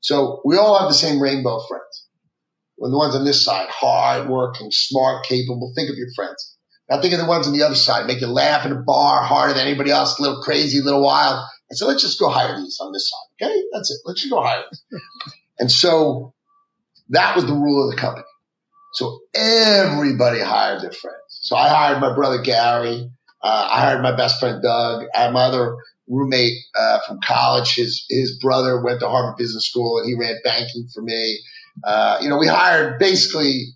So we all have the same rainbow friends the ones on this side, hard working, smart, capable, think of your friends. Now think of the ones on the other side, make you laugh in a bar harder than anybody else, a little crazy, a little wild. And so let's just go hire these on this side. Okay. That's it. Let's just go hire them. and so that was the rule of the company. So everybody hired their friends. So I hired my brother Gary. Uh, I hired my best friend Doug. I had my other roommate uh, from college. His his brother went to Harvard Business School and he ran banking for me. Uh, you know, we hired basically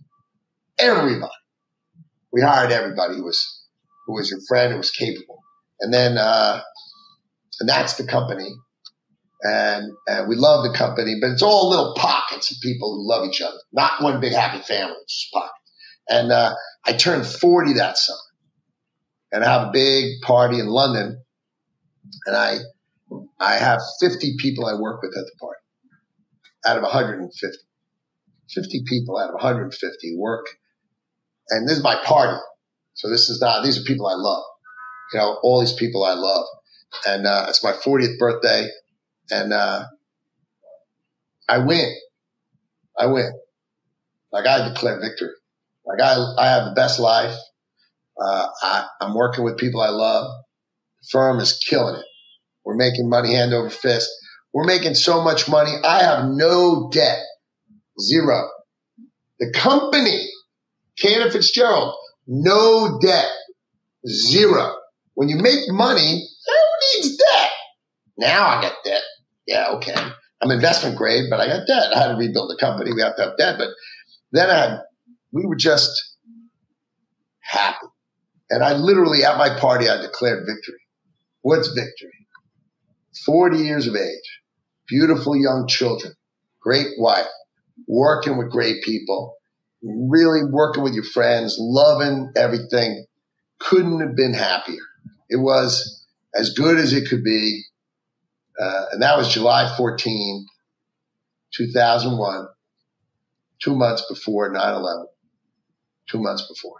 everybody. We hired everybody who was who was your friend, who was capable, and then uh, and that's the company. And, and we love the company, but it's all little pockets of people who love each other, not one big happy family, just pockets. And uh, I turned 40 that summer, and I have a big party in London, and I I have 50 people I work with at the party out of 150. 50 people out of 150 work. And this is my party. So this is not, these are people I love. You know, all these people I love. And uh, it's my 40th birthday. And uh, I win. I win. Like I declare victory. Like I, I have the best life. Uh, I, I'm working with people I love. The firm is killing it. We're making money hand over fist. We're making so much money. I have no debt. Zero. The company, Cantor Fitzgerald, no debt. Zero. When you make money, who needs debt? Now I got debt. Yeah, okay. I'm investment grade, but I got debt. I had to rebuild the company. We have to have debt. But then I we were just happy. And I literally, at my party, I declared victory. What's victory? 40 years of age, beautiful young children, great wife, working with great people, really working with your friends, loving everything. Couldn't have been happier. It was as good as it could be. Uh, and that was July 14, 2001, two months before 9 11. Two months before.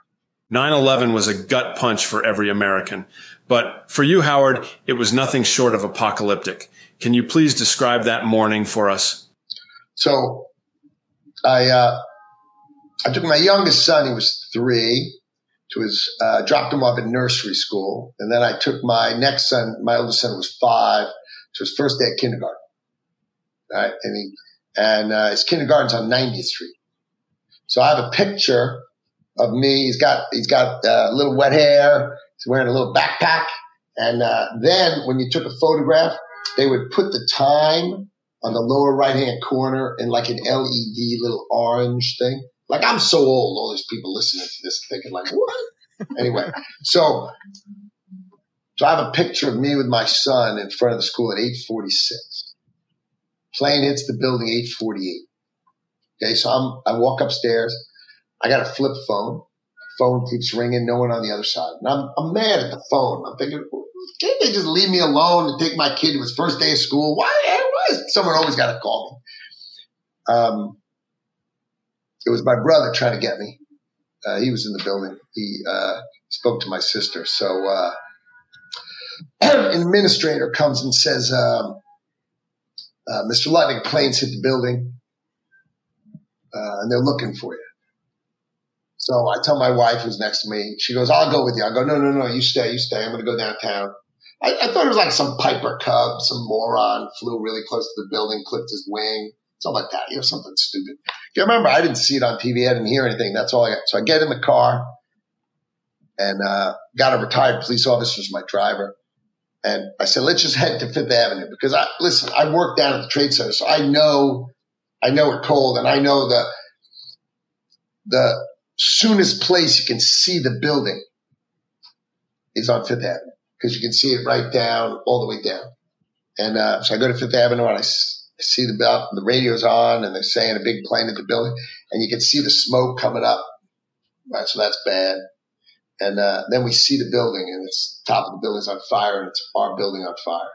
9 11 was a gut punch for every American. But for you, Howard, it was nothing short of apocalyptic. Can you please describe that morning for us? So I, uh, I took my youngest son, he was three, to his, uh, dropped him off at nursery school. And then I took my next son, my oldest son was five, to his first day at kindergarten. Right. And he, and, uh, his kindergarten's on 90th Street. So I have a picture of me. He's got, he's got uh, little wet hair. He's wearing a little backpack. And, uh, then when you took a photograph, they would put the time on the lower right hand corner in like an LED little orange thing. Like I'm so old, all these people listening to this thinking like, what? anyway, so so I have a picture of me with my son in front of the school at 846. Plane hits the building 848. Okay, so I'm I walk upstairs. I got a flip phone. Phone keeps ringing, no one on the other side. And I'm I'm mad at the phone. I'm thinking, can't they just leave me alone and take my kid to his first day of school? Why, someone always got to call me? Um, it was my brother trying to get me. Uh, he was in the building. He uh, spoke to my sister. So uh, an administrator comes and says, um, uh, "Mr. Lutnick, planes hit the building, uh, and they're looking for you." So I tell my wife who's next to me. She goes, "I'll go with you." I go, "No, no, no. You stay. You stay. I'm going to go downtown." I, I thought it was like some Piper Cub, some moron flew really close to the building, clipped his wing something like that, you know, something stupid. You remember, I didn't see it on TV. I didn't hear anything. That's all I got. So I get in the car and uh, got a retired police officer as my driver. And I said, let's just head to Fifth Avenue because I listen. I work down at the Trade Center, so I know, I know it cold, and I know the the soonest place you can see the building is on Fifth Avenue because you can see it right down all the way down. And uh, so I go to Fifth Avenue and I see the bell, the radio's on, and they're saying a big plane at the building, and you can see the smoke coming up. Right, so that's bad. And uh, then we see the building, and it's top of the building's on fire, and it's our building on fire.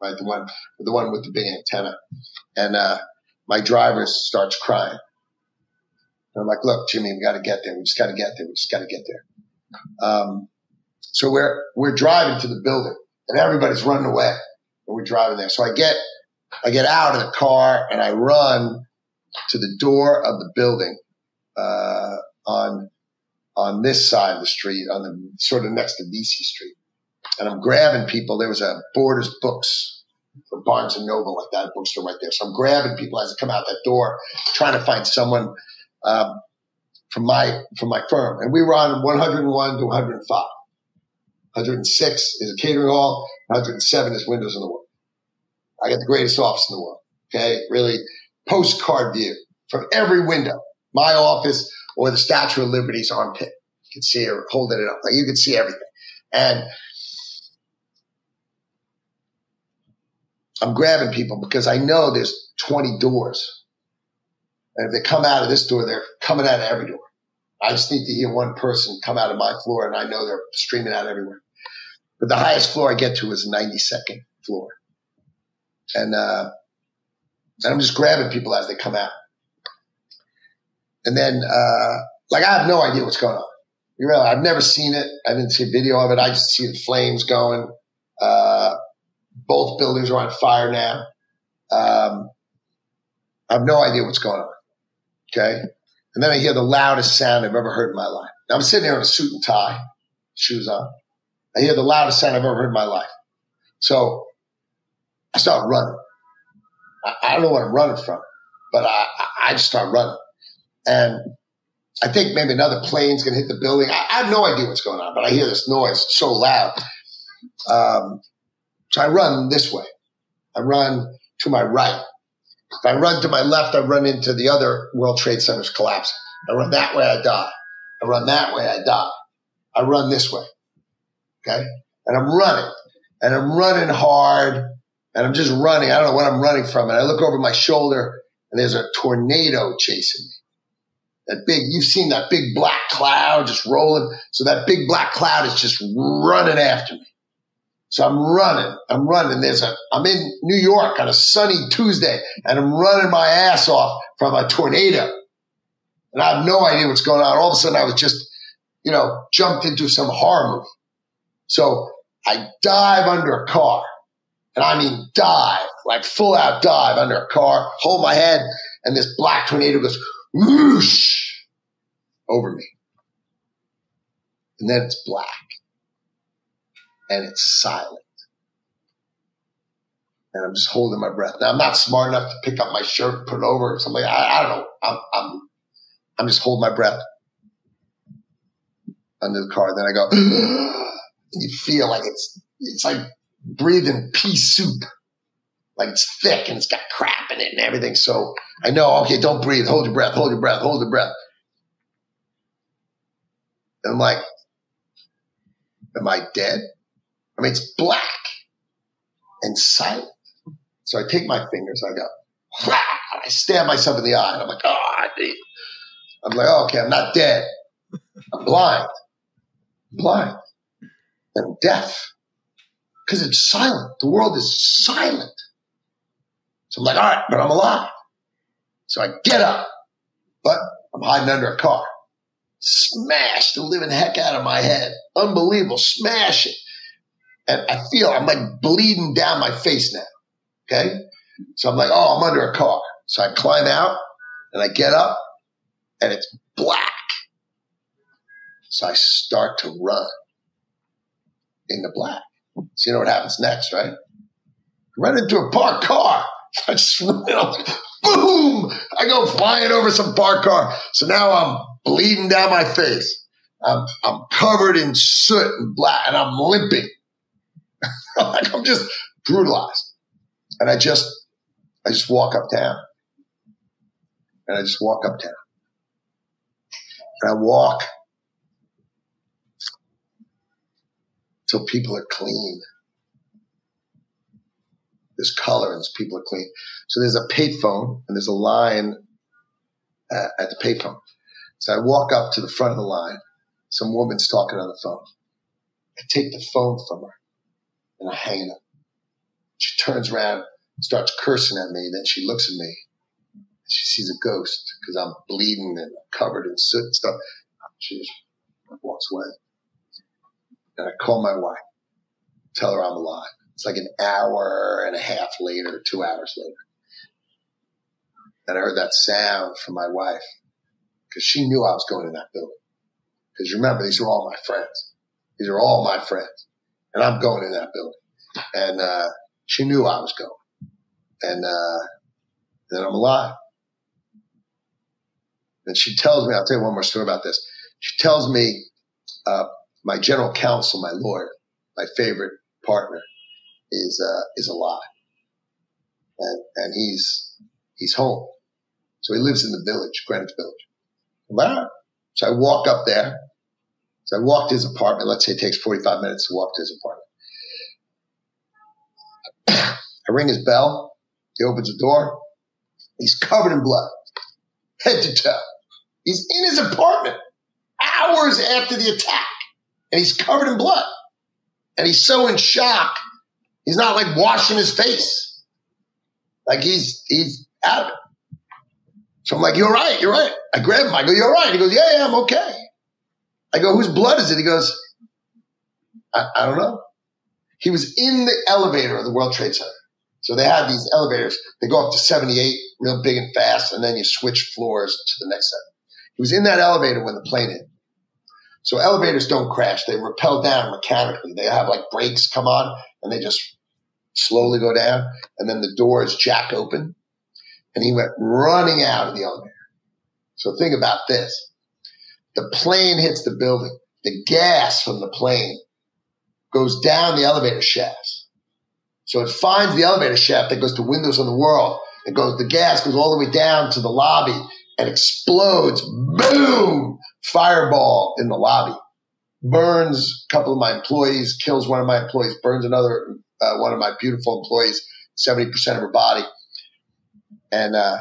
Right, the one, the one with the big antenna. And uh, my driver starts crying. And I'm like, "Look, Jimmy, we got to get there. We just got to get there. We just got to get there." Um, so we're we're driving to the building, and everybody's running away, and we're driving there. So I get I get out of the car and I run to the door of the building uh, on on this side of the street, on the sort of next to Vesey Street, and I'm grabbing people. There was a Borders Books for Barnes and Noble, like that bookstore right there. So I'm grabbing people as I come out that door, trying to find someone um, from my from my firm. And we were on 101 to 105. 106 is a catering hall. 107 is windows in the world. I got the greatest office in the world. Okay. Really postcard view from every window, my office or the Statue of Liberty's armpit. You can see her holding it up. Like you can see everything. And I'm grabbing people because I know there's 20 doors. And if they come out of this door, they're coming out of every door. I just need to hear one person come out of my floor and I know they're streaming out everywhere. But the highest floor I get to is the 92nd floor and uh, and I'm just grabbing people as they come out. And then, uh, like, I have no idea what's going on. You really, I've never seen it. I didn't see a video of it. I just see the flames going. Uh, both buildings are on fire now. Um, I have no idea what's going on. Okay. And then I hear the loudest sound I've ever heard in my life. I'm sitting there in a suit and tie, shoes on. I hear the loudest sound I've ever heard in my life. So I start running. I, I don't know what I'm running from, but I, I just start running. And I think maybe another plane's going to hit the building. I, I, have no idea what's going on, but I hear this noise so loud. Um, so I run this way. I run to my right. If I run to my left, I run into the other World Trade Centers collapsing. I run that way, I die. I run that way, I die. I run this way. Okay. And I'm running and I'm running hard and I'm just running. I don't know what I'm running from. And I look over my shoulder and there's a tornado chasing me. That big, you've seen that big black cloud just rolling. So that big black cloud is just running after me. So I'm running. I'm running. There's a. I'm in New York on a sunny Tuesday, and I'm running my ass off from a tornado, and I have no idea what's going on. All of a sudden, I was just, you know, jumped into some horror movie. So I dive under a car, and I mean dive, like full out dive under a car, hold my head, and this black tornado goes whoosh over me. And then it's black and it's silent. And I'm just holding my breath. Now I'm not smart enough to pick up my shirt, put it over or something. I, I don't know. I'm, I'm, I'm just holding my breath under the car. Then I go, you feel like it's, it's like breathing pea soup. Like it's thick and it's got crap in it and everything. So I know, okay, don't breathe. Hold your breath, hold your breath, hold your breath. And I'm like, am I dead? I mean, it's black and silent. So I take my fingers, I go, I stab myself in the eye, and I'm like, oh, I'm like, oh, okay, I'm not dead. I'm blind. I'm blind. I'm deaf. Because it's silent. The world is silent. So I'm like, all right, but I'm alive. So I get up, but I'm hiding under a car. Smash the living heck out of my head. Unbelievable. Smash it. And I feel I'm like bleeding down my face now. Okay. So I'm like, oh, I'm under a car. So I climb out and I get up and it's black. So I start to run in the black. So you know what happens next, right? Run into a parked car. I just boom! I go flying over some parked car. So now I'm bleeding down my face. I'm, I'm covered in soot and black, and I'm limping. like I'm just brutalized. And I just, I just walk uptown. And I just walk uptown. And I walk till people are clean. There's color and people are clean. So there's a payphone and there's a line uh, at the payphone. So I walk up to the front of the line. Some woman's talking on the phone. I take the phone from her and I hang it up. She turns around, starts cursing at me. Then she looks at me. She sees a ghost because I'm bleeding and covered in soot and stuff. She just walks away. And I call my wife, tell her I'm alive. It's like an hour and a half later, two hours later. And I heard that sound from my wife because she knew I was going in that building. Because remember, these are all my friends. These are all my friends. And I'm going in that building. And uh, she knew I was going. And uh, then I'm alive. And she tells me, I'll tell you one more story about this. She tells me, uh, my general counsel, my lawyer, my favorite partner, is uh, is alive, and and he's he's home. So he lives in the village, Greenwich Village. So I walk up there. So I walk to his apartment. Let's say it takes 45 minutes to walk to his apartment. I ring his bell. He opens the door. He's covered in blood, head to toe. He's in his apartment hours after the attack, and he's covered in blood. And he's so in shock, he's not like washing his face. Like he's he's out of it. So I'm like, you're right, you're right. I grab him. I go, you're right. He goes, yeah, yeah, I'm okay. I go, whose blood is it? He goes, I, I don't know. He was in the elevator of the World Trade Center. So they had these elevators. They go up to 78 real big and fast, and then you switch floors to the next set. He was in that elevator when the plane hit. So elevators don't crash. They rappel down mechanically. They have like brakes come on and they just slowly go down. And then the doors jack open and he went running out of the elevator. So think about this. The plane hits the building. The gas from the plane goes down the elevator shafts. So it finds the elevator shaft that goes to windows on the world. It goes, the gas goes all the way down to the lobby and explodes. Boom! Fireball in the lobby. Burns a couple of my employees, kills one of my employees, burns another, uh, one of my beautiful employees, 70% of her body and uh,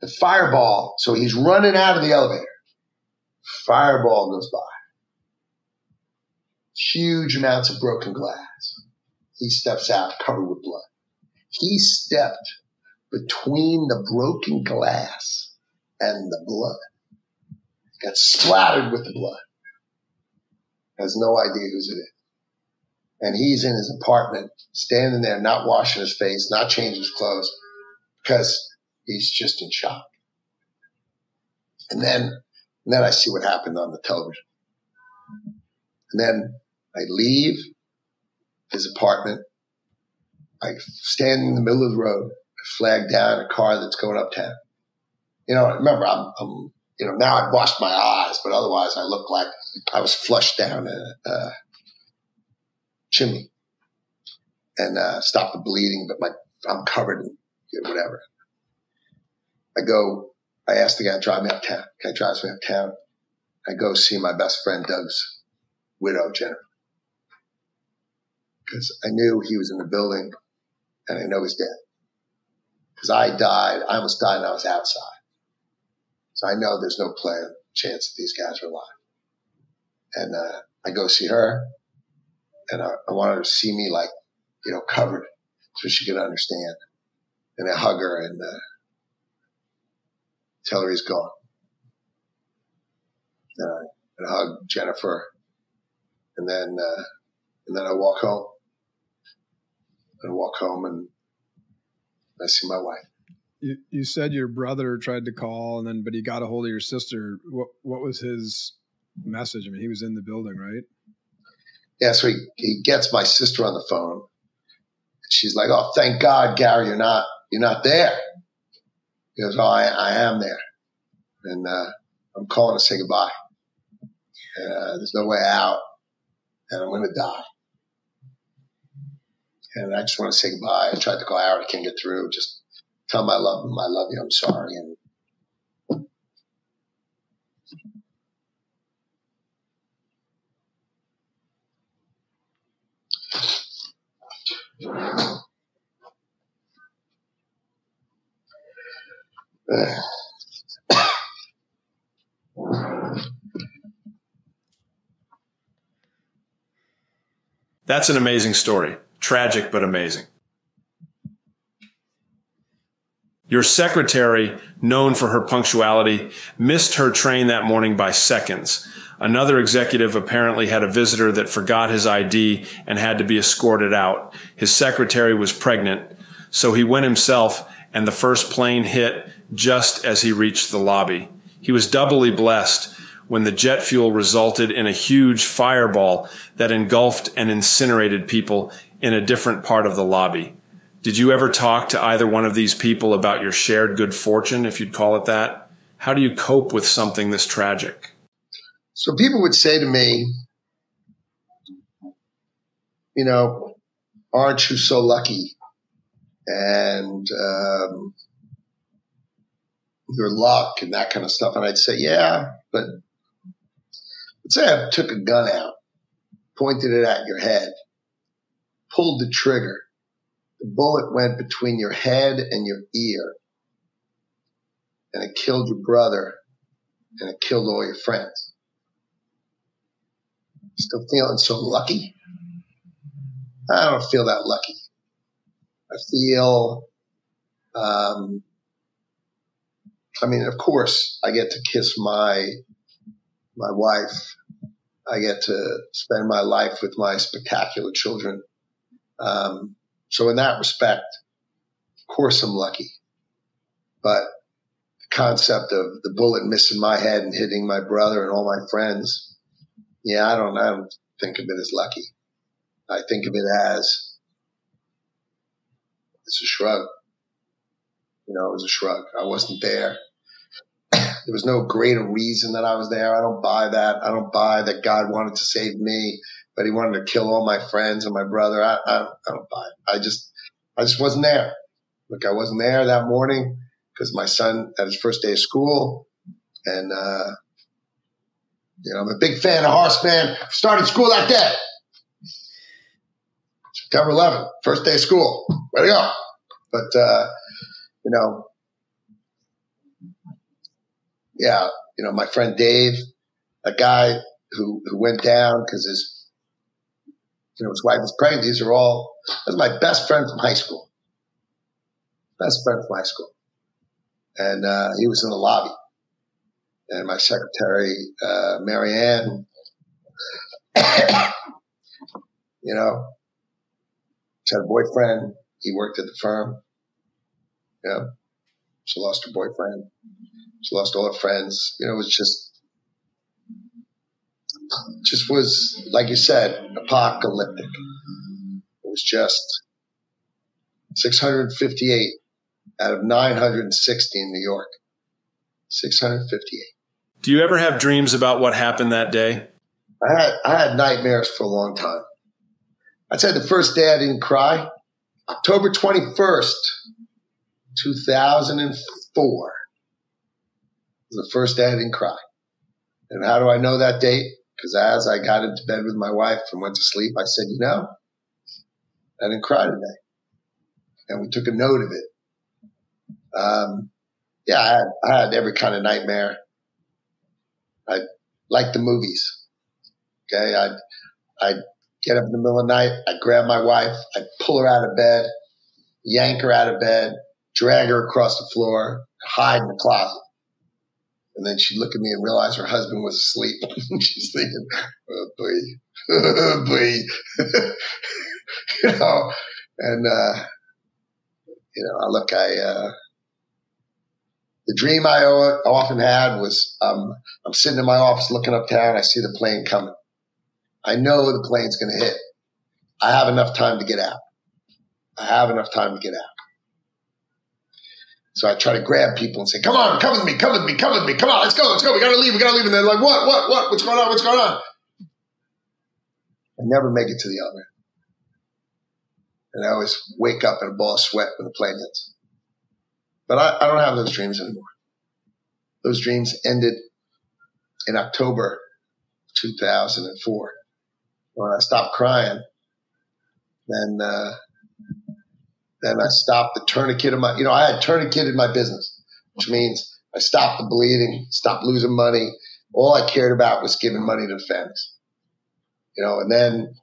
the fireball. So he's running out of the elevator. Fireball goes by. Huge amounts of broken glass. he steps out covered with blood. He stepped between the broken glass and the blood. Got splattered with the blood. Has no idea who's it is. And he's in his apartment, standing there, not washing his face, not changing his clothes, because he's just in shock. And then, and then I see what happened on the television. And then I leave his apartment. I stand in the middle of the road. I flag down a car that's going uptown. You know, remember, I'm, I'm you know, now I've washed my eyes, but otherwise I look like I was flushed down a, a chimney and uh, stop the bleeding, but my I'm covered in you know, whatever. I go, I asked the guy to drive me uptown. Guy drives me uptown. I go see my best friend Doug's widow, Jennifer. Because I knew he was in the building and I know he's dead. Because I died, I almost died and I was outside. So I know there's no plan, chance that these guys are alive. And uh, I go see her and I, I want her to see me like, you know, covered so she could understand. And I hug her and uh, tell her he's gone. And I, and I hug Jennifer and then, uh, and then I walk home and walk home and I see my wife. You, said your brother tried to call and then, but he got a hold of your sister. What, what was his message? I mean, he was in the building, right? Yeah. So he, he gets my sister on the phone. She's like, Oh, thank God, Gary, you're not, you're not there. He goes, Oh, I, I am there. And, uh, I'm calling to say goodbye. Uh, there's no way out and I'm going to die. And I just want to say goodbye. I tried to call Howard. I can't get through. Just tell him I love him. I love you. I'm sorry. And That's an amazing story. Tragic, but amazing. Your secretary, known for her punctuality, missed her train that morning by seconds. Another executive apparently had a visitor that forgot his ID and had to be escorted out. His secretary was pregnant, so he went himself and the first plane hit just as he reached the lobby. He was doubly blessed when the jet fuel resulted in a huge fireball that engulfed and incinerated people in a different part of the lobby. Did you ever talk to either one of these people about your shared good fortune, if you'd call it that? How do you cope with something this tragic? So people would say to me, you know, aren't you so lucky? And um, your luck and that kind of stuff. And I'd say, yeah, but let's say I took a gun out, pointed it at your head, pulled the trigger. The bullet went between your head and your ear, and it killed your brother, and it killed all your friends. Still feeling so lucky? I don't feel that lucky. I feel, um, I mean, of course, I get to kiss my my wife. I get to spend my life with my spectacular children. Um, so in that respect, of course, I'm lucky. But the concept of the bullet missing my head and hitting my brother and all my friends, yeah, I don't, I don't think of it as lucky. I think of it as it's a shrug. You know, it was a shrug. I wasn't there. There was no greater reason that I was there. I don't buy that. I don't buy that God wanted to save me, but he wanted to kill all my friends and my brother. I, I, I don't buy it. I just, I just wasn't there. Look, I wasn't there that morning because my son had his first day of school and, uh, you know, I'm a big fan of Horace Mann. Started school that day. September 11th, first day of school. Way to go. But, uh, you know, yeah, you know, my friend Dave, a guy who, who went down because his You know, his wife was pregnant. These are all, that's my best friend from high school. Best friend from high school. And uh, he was in the lobby. And my secretary, uh, Marianne, you know, she had a boyfriend. He worked at the firm. You know, she lost her boyfriend. She lost all her friends. You know, it was just, just was, like you said, apocalyptic. It was just 658 out of 960 in New York. 658. Do you ever have dreams about what happened that day? I had I had nightmares for a long time. I'd say the first day I didn't cry, October 21st, 2004 was the first day I didn't cry. And how do I know that date? Because as I got into bed with my wife and went to sleep, I said, you know, I didn't cry today. And we took a note of it. Um, yeah, I had, I had every kind of nightmare. I like the movies. Okay. I'd, I'd get up in the middle of the night. I'd grab my wife. I'd pull her out of bed, yank her out of bed, drag her across the floor, hide in the closet. And then she'd look at me and realize her husband was asleep. She's thinking, oh boy, oh boy. you know, and, uh, you know, I look, I, uh, the dream I often had was um, I'm sitting in my office looking uptown. I see the plane coming. I know the plane's going to hit. I have enough time to get out. I have enough time to get out. So I try to grab people and say, come on, come with me, come with me, come with me. Come on, let's go, let's go. We got to leave, we got to leave. And they're like, what, what, what? What's going on? What's going on? I never make it to the other. And I always wake up in a ball of sweat when the plane hits. But I, I don't have those dreams anymore. Those dreams ended in October 2004 when I stopped crying. Then, uh, then I stopped the tourniquet of my, you know, I had tourniqueted my business, which means I stopped the bleeding, stopped losing money. All I cared about was giving money to the families, you know, and then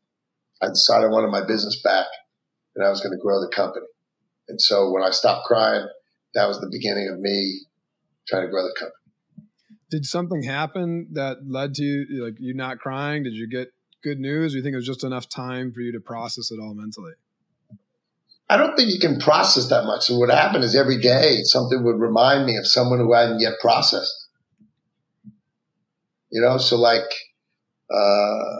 I decided I wanted my business back and I was going to grow the company. And so when I stopped crying, that was the beginning of me trying to grow the company. Did something happen that led to you, like you not crying? Did you get good news? Or you think it was just enough time for you to process it all mentally? I don't think you can process that much. So what happened is every day something would remind me of someone who I hadn't yet processed. You know, so like, uh,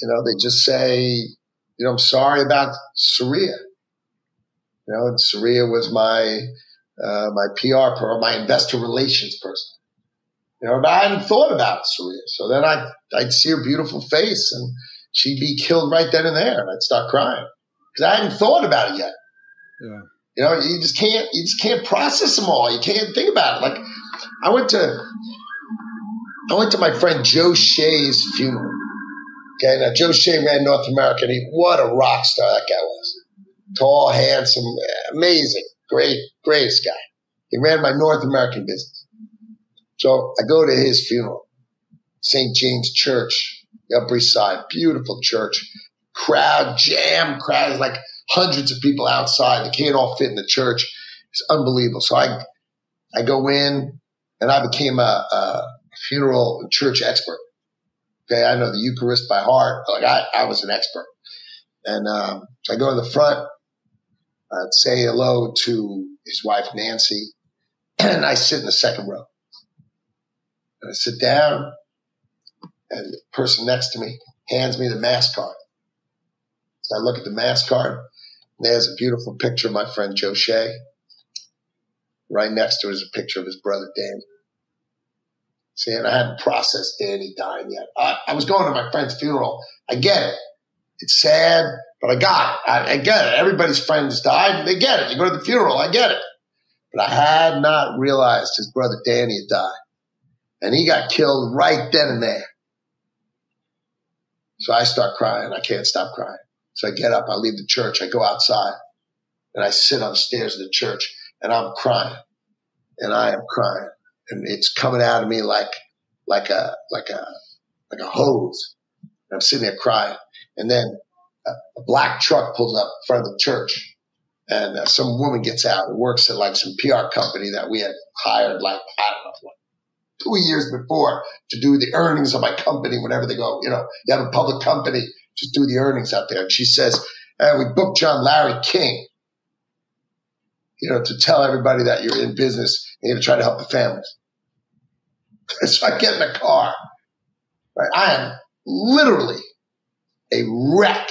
you know, they just say, you know, I'm sorry about Saria. You know, and Saria was my uh, my PR or my investor relations person. You know, but I hadn't thought about Saria. So then I, I'd see her beautiful face and she'd be killed right then and there. And I'd start crying because I hadn't thought about it yet. Yeah. You know, you just can't, you just can't process them all. You can't think about it. Like I went to, I went to my friend Joe Shea's funeral. Okay. Now Joe Shea ran North America and he, what a rock star that guy was. Tall, handsome, amazing, great, greatest guy. He ran my North American business. So I go to his funeral, St. James Church, Upper East Side, beautiful church, crowd, jam, crowd, like hundreds of people outside. They can't all fit in the church. It's unbelievable. So I, I go in and I became a, a funeral church expert. Okay. I know the Eucharist by heart. Like I, I was an expert. And, um, so I go in the front, I'd say hello to his wife, Nancy, and I sit in the second row. And I sit down, and the person next to me hands me the mass card. I look at the mass card, and there's a beautiful picture of my friend Joe Shea. Right next to it is a picture of his brother Danny. See, and I hadn't processed Danny dying yet. I, I was going to my friend's funeral. I get it. It's sad, but I got it. I, I get it. Everybody's friends died. They get it. You go to the funeral. I get it. But I had not realized his brother Danny had died and he got killed right then and there. So I start crying. I can't stop crying. So I get up, I leave the church, I go outside, and I sit on the stairs of the church, and I'm crying, and I am crying, and it's coming out of me like, like a, like a, like a hose. And I'm sitting there crying, and then a, a black truck pulls up in front of the church and uh, some woman gets out and works at like some PR company that we had hired like, I don't know, like two years before to do the earnings of my company whenever they go, you know, you have a public company, just do the earnings out there. And she says, and we booked John Larry King, you know, to tell everybody that you're in business and you're to try to help the families. so I get in the car. Right? I am literally a wreck.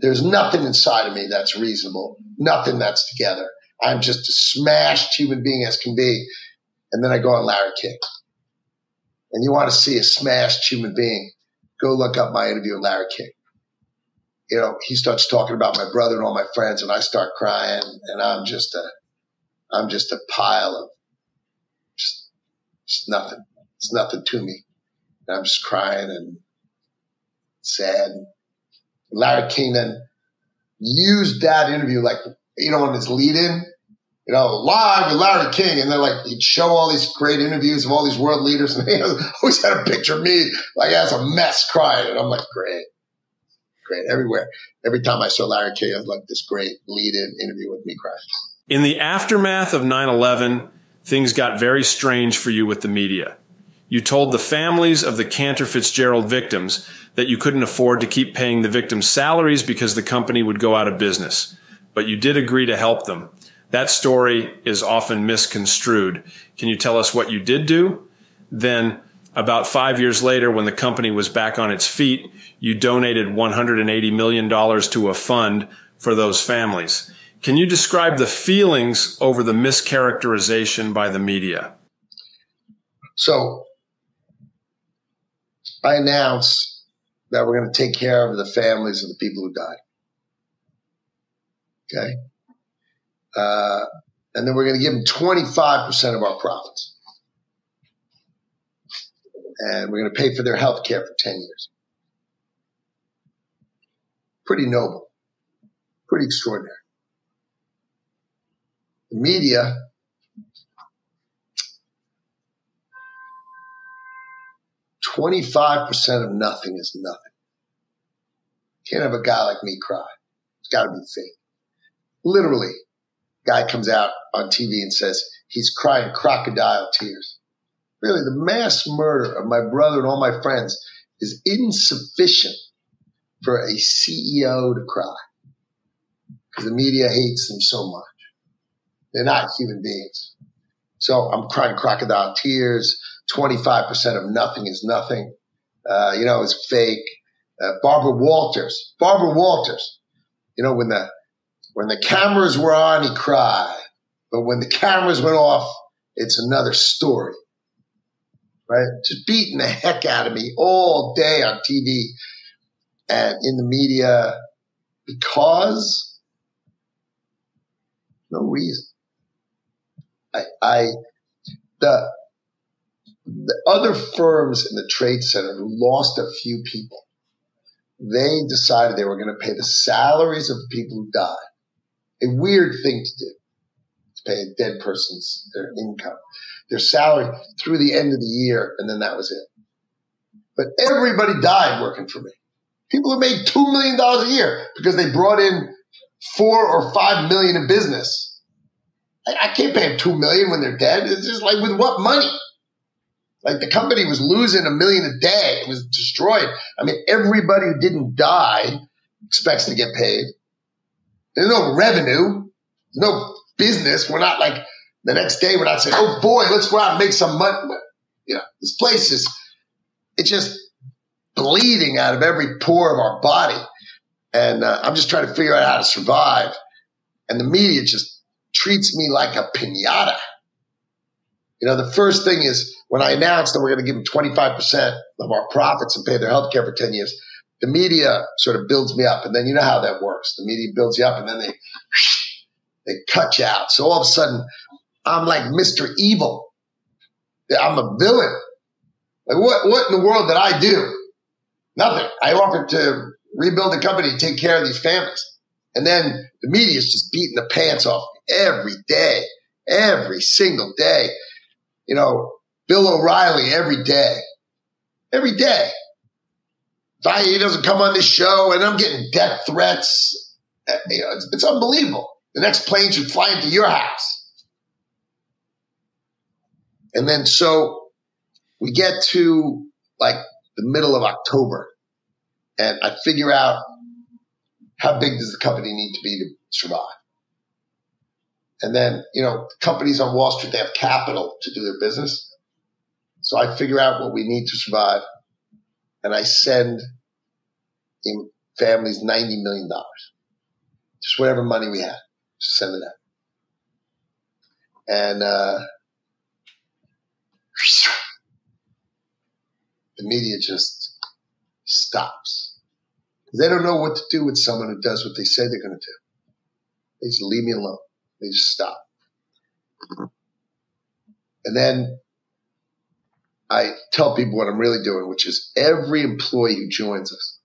There's nothing inside of me that's reasonable, nothing that's together. I'm just a smashed human being as can be. And then I go on Larry King. And you want to see a smashed human being, go look up my interview with Larry King you know, he starts talking about my brother and all my friends, and I start crying, and I'm just a, I'm just a pile of just, just nothing. It's nothing to me. And I'm just crying and sad. Larry King then used that interview like, you know, on his lead in, you know, live with Larry King. And then like he'd show all these great interviews of all these world leaders. And he always had a picture of me like as a mess crying. And I'm like, great great everywhere. Every time I saw Larry King, I was like this great lead-in interview with me crying. In the aftermath of 9/11, things got very strange for you with the media. You told the families of the Cantor Fitzgerald victims that you couldn't afford to keep paying the victims' salaries because the company would go out of business, but you did agree to help them. That story is often misconstrued. Can you tell us what you did do? Then, about five years later, when the company was back on its feet, you donated $180 million to a fund for those families. Can you describe the feelings over the mischaracterization by the media? So I announced that we're going to take care of the families of the people who died. Okay. Uh, and then we're going to give them 25% of our profits. And we're going to pay for their health care for 10 years pretty noble, pretty extraordinary. The media Twenty-five percent of nothing is nothing. Can't have a guy like me cry. It's got to be fake. Literally, guy comes out on TV and says he's crying crocodile tears. Really, the mass murder of my brother and all my friends is insufficient for a CEO to cry because the media hates them so much. They're not human beings. So I'm crying crocodile tears. 25% of nothing is nothing. Uh, you know, it's fake. Uh, Barbara Walters, Barbara Walters, you know, when the, when the cameras were on, he cried. But when the cameras went off, it's another story, right? Just beating the heck out of me all day on TV and in the media because no reason. I, I the the other firms in the trade center who lost a few people, they decided they were going to pay the salaries of the people who died. A weird thing to do to pay a dead person's their income, their salary through the end of the year, and then that was it. But everybody died working for me. People who made $2 million a year because they brought in four or five million in business. I, I can't pay them 2 million when they're dead. It's just like, with what money? Like the company was losing a million a day. It was destroyed. I mean, everybody who didn't die expects to get paid. There's no revenue. No business. We're not like the next day, we're not saying, oh boy, let's go out and make some money. You know, this place is it's just, bleeding out of every pore of our body. And uh, I'm just trying to figure out how to survive. And the media just treats me like a pinata. You know, the first thing is when I announced that we're going to give them 25% of our profits and pay their health care for 10 years, the media sort of builds me up. And then you know how that works. The media builds you up and then they, they cut you out. So all of a sudden, I'm like Mr. Evil. I'm a villain. Like what, what in the world did I do? Nothing. I offered to rebuild the company, take care of these families. And then the media is just beating the pants off every day, every single day. You know, Bill O'Reilly every day, every day. If he doesn't come on this show and I'm getting death threats, uh, you know, it's, it's unbelievable. The next plane should fly into your house. And then so we get to like the middle of October and I figure out how big does the company need to be to survive? And then, you know, companies on Wall Street, they have capital to do their business. So I figure out what we need to survive and I send in families $90 million. Just whatever money we had, just send it out. And, uh, the media just stops. They don't know what to do with someone who does what they say they're going to do. They just leave me alone. They just stop. And then I tell people what I'm really doing, which is every employee who joins us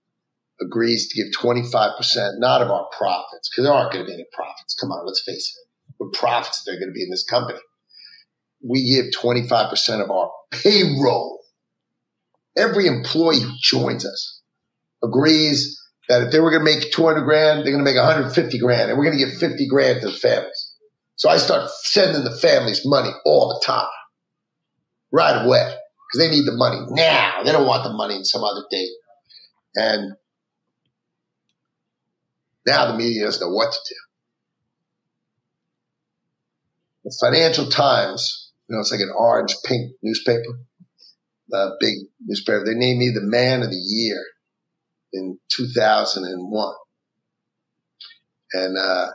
agrees to give 25%, not of our profits, because there aren't going to be any profits. Come on, let's face it. What profits they are going to be in this company? We give 25% of our payroll. Every employee who joins us agrees that if they were going to make 200 grand, they're going to make 150 grand, and we're going to give 50 grand to the families. So I start sending the families money all the time, right away, because they need the money now. They don't want the money in some other date. And now the media doesn't know what to do. The Financial Times, you know, it's like an orange pink newspaper, the big newspaper. They named me the man of the year in 2001. And, uh,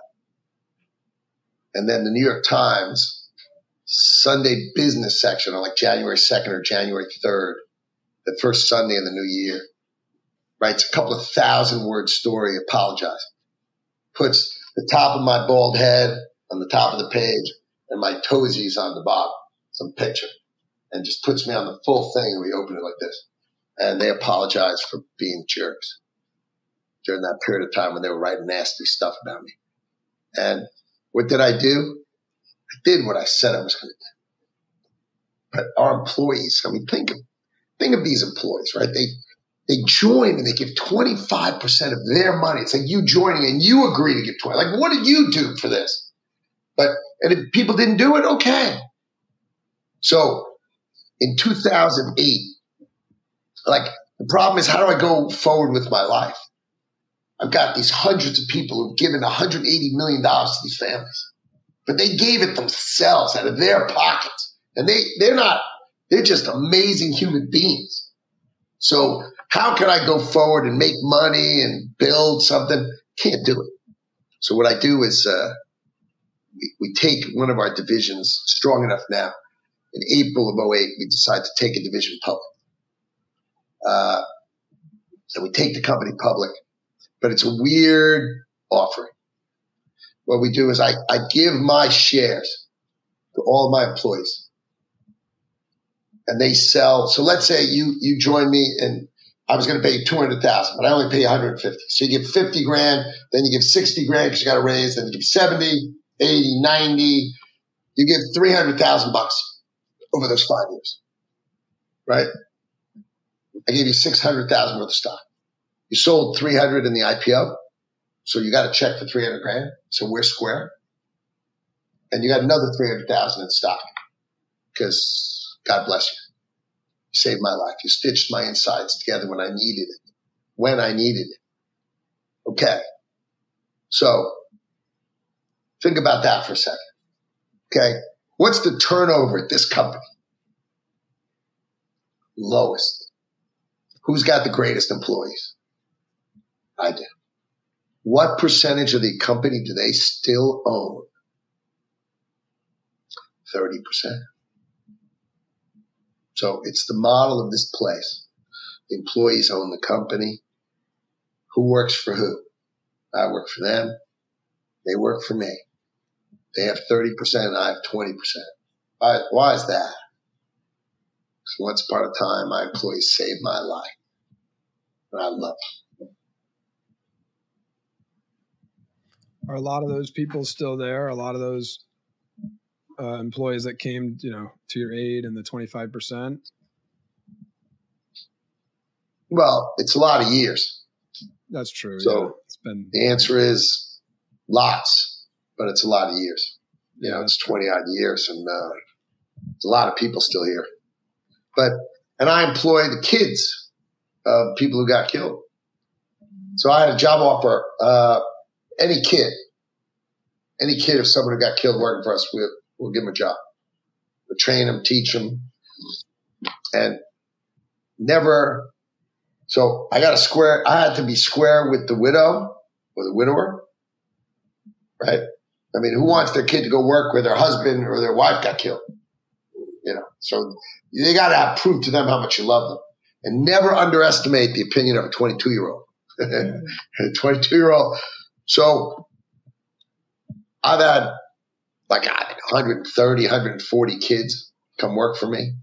and then the New York Times Sunday business section on like January 2nd or January 3rd, the first Sunday in the new year, writes a couple of thousand word story apologizing. Puts the top of my bald head on the top of the page and my toesies on the bottom, some picture, and just puts me on the full thing and we open it like this. And they apologize for being jerks during that period of time when they were writing nasty stuff about me. And what did I do? I did what I said I was going to do. But our employees, I mean, think of, think of these employees, right? They, they join and they give 25% of their money. It's like you joining and you agree to give 20. Like, what did you do for this? But, and if people didn't do it, okay. So in 2008, like the problem is how do I go forward with my life? I've got these hundreds of people who've given 180 million dollars to these families, but they gave it themselves out of their pockets, and they they're not they're just amazing human beings. So how can I go forward and make money and build something? Can't do it. So what I do is uh, we, we take one of our divisions strong enough now. In April of 08, we decide to take a division public. Uh, and we take the company public but it's a weird offering. What we do is I, I give my shares to all my employees and they sell. So let's say you, you join me and I was going to pay you 200,000, but I only pay you 150. So you give 50 grand, then you give 60 grand because you got to raise, then you give 70, 80, 90. You give 300,000 bucks over those five years, right? I gave you 600,000 worth of stock. You sold 300 in the IPO. So you got a check for 300 grand. So we're square. And you got another 300,000 in stock because God bless you. You saved my life. You stitched my insides together when I needed it, when I needed it. Okay. So think about that for a second. Okay. What's the turnover at this company? Lowest. Who's got the greatest employees? I do. What percentage of the company do they still own? 30%. So it's the model of this place. The employees own the company. Who works for who? I work for them. They work for me. They have 30%, I have 20%. Why, why is that? Because once upon a time, my employees saved my life. And I love them. Are a lot of those people still there? A lot of those uh, employees that came, you know, to your aid in the twenty five percent. Well, it's a lot of years. That's true. So yeah. it's been the answer is lots, but it's a lot of years. You know, it's 20 odd years and uh, a lot of people still here. But, and I employ the kids of people who got killed. So I had a job offer. Uh, any kid, any kid, if someone got killed working for us, we'll, we'll give them a job. We'll train them, teach them, and never. So I got a square. I had to be square with the widow or the widower, right? I mean, who wants their kid to go work where their husband or their wife got killed? You know, so you got to proof to them how much you love them, and never underestimate the opinion of a 22 year old. a 22 year old. So I've had like 130, 140 kids come work for me.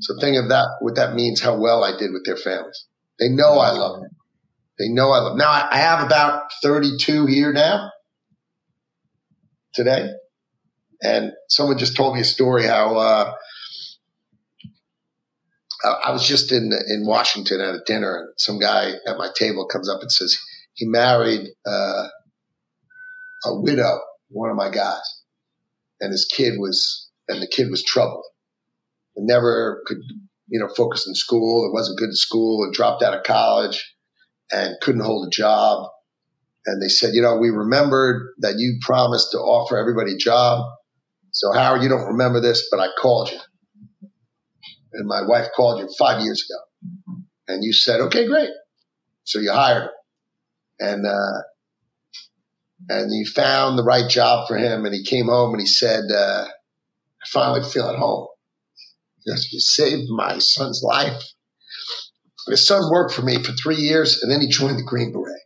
So think of that, what that means, how well I did with their families. They know I love them. They know I love them. Now I have about 32 here now today. And someone just told me a story how, uh, I was just in in Washington at a dinner, and some guy at my table comes up and says he married uh, a widow, one of my guys, and his kid was and the kid was troubled, and never could you know focus in school, and wasn't good at school, and dropped out of college, and couldn't hold a job. And they said, you know, we remembered that you promised to offer everybody a job. So Howard, you don't remember this, but I called you. And my wife called you five years ago, and you said, "Okay, great." So you hired him, and uh, and you found the right job for him, and he came home and he said, uh, "I finally feel at home." Yes, you saved my son's life. His son worked for me for three years, and then he joined the Green Beret.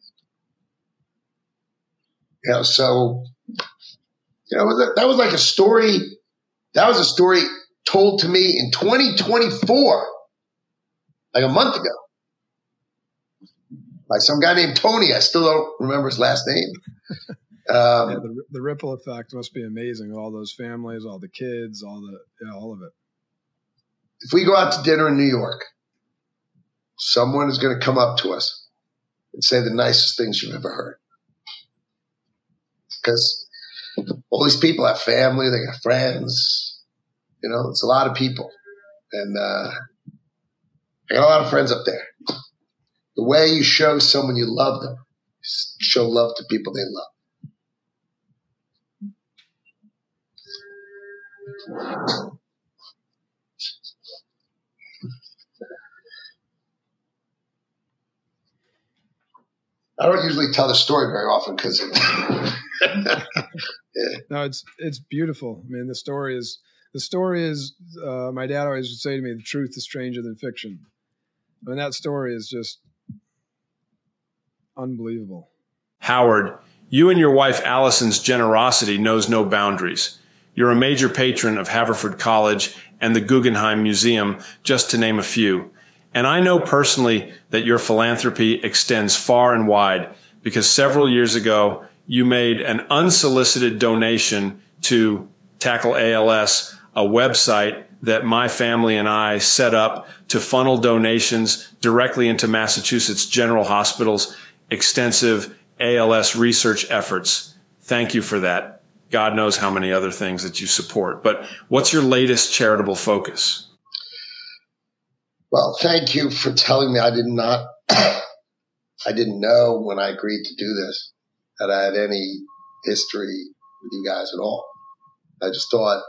You know, so you know that was like a story. That was a story told to me in 2024, like a month ago, by some guy named Tony. I still don't remember his last name. Um, yeah, the, the ripple effect must be amazing. All those families, all the kids, all the yeah, all of it. If we go out to dinner in New York, someone is going to come up to us and say the nicest things you've ever heard. Because all these people have family, they got friends, you know, it's a lot of people. And uh, I got a lot of friends up there. The way you show someone you love them, show love to people they love. I don't usually tell the story very often because yeah. no, it's it's beautiful. I mean, the story is the story is uh, my dad always would say to me, "The truth is stranger than fiction." I mean, that story is just unbelievable. Howard, you and your wife Allison's generosity knows no boundaries. You're a major patron of Haverford College and the Guggenheim Museum, just to name a few. And I know personally that your philanthropy extends far and wide because several years ago you made an unsolicited donation to Tackle ALS a website that my family and I set up to funnel donations directly into Massachusetts General Hospital's extensive ALS research efforts. Thank you for that. God knows how many other things that you support. But what's your latest charitable focus? Well, thank you for telling me I did not I didn't know when I agreed to do this that I had any history with you guys at all. I just thought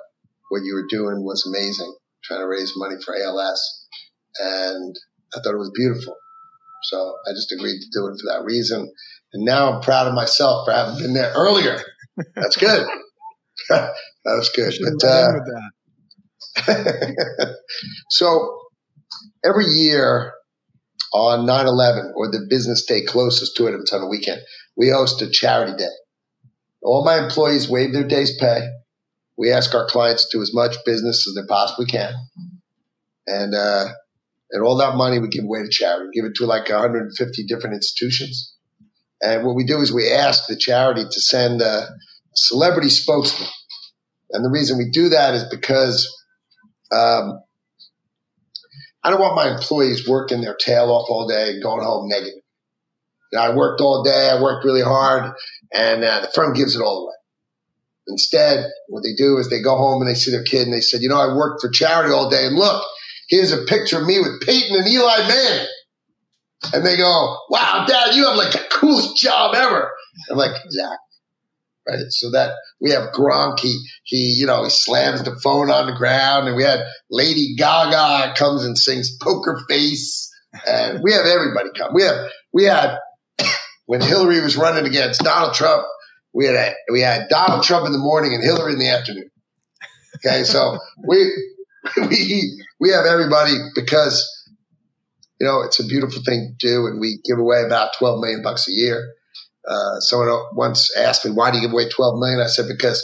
what you were doing was amazing, trying to raise money for ALS. And I thought it was beautiful. So I just agreed to do it for that reason. And now I'm proud of myself for having been there earlier. That's good. that was good. But, uh, so every year on 9-11 or the business day closest to it, if it's on a weekend, we host a charity day. All my employees waive their day's pay we ask our clients to do as much business as they possibly can. And, uh, and all that money we give away to charity, we give it to like 150 different institutions. And what we do is we ask the charity to send a celebrity spokesman. And the reason we do that is because, um, I don't want my employees working their tail off all day and going home negative. You know, I worked all day. I worked really hard, and uh, the firm gives it all away. Instead, what they do is they go home and they see their kid and they said, you know, I worked for charity all day, and look, here's a picture of me with Peyton and Eli Manning. And they go, wow, dad, you have like the coolest job ever. I'm like, exactly. Right. So that we have Gronk, he, he, you know, he slams the phone on the ground and we had Lady Gaga comes and sings poker face and we have everybody come. We have, we had, when Hillary was running against Donald Trump, we had, a, we had Donald Trump in the morning and Hillary in the afternoon. Okay. So we, we, we have everybody because you know, it's a beautiful thing to do, and we give away about 12 million bucks a year. Uh, someone once asked me, "Why do you give away twelve million? I said, "Because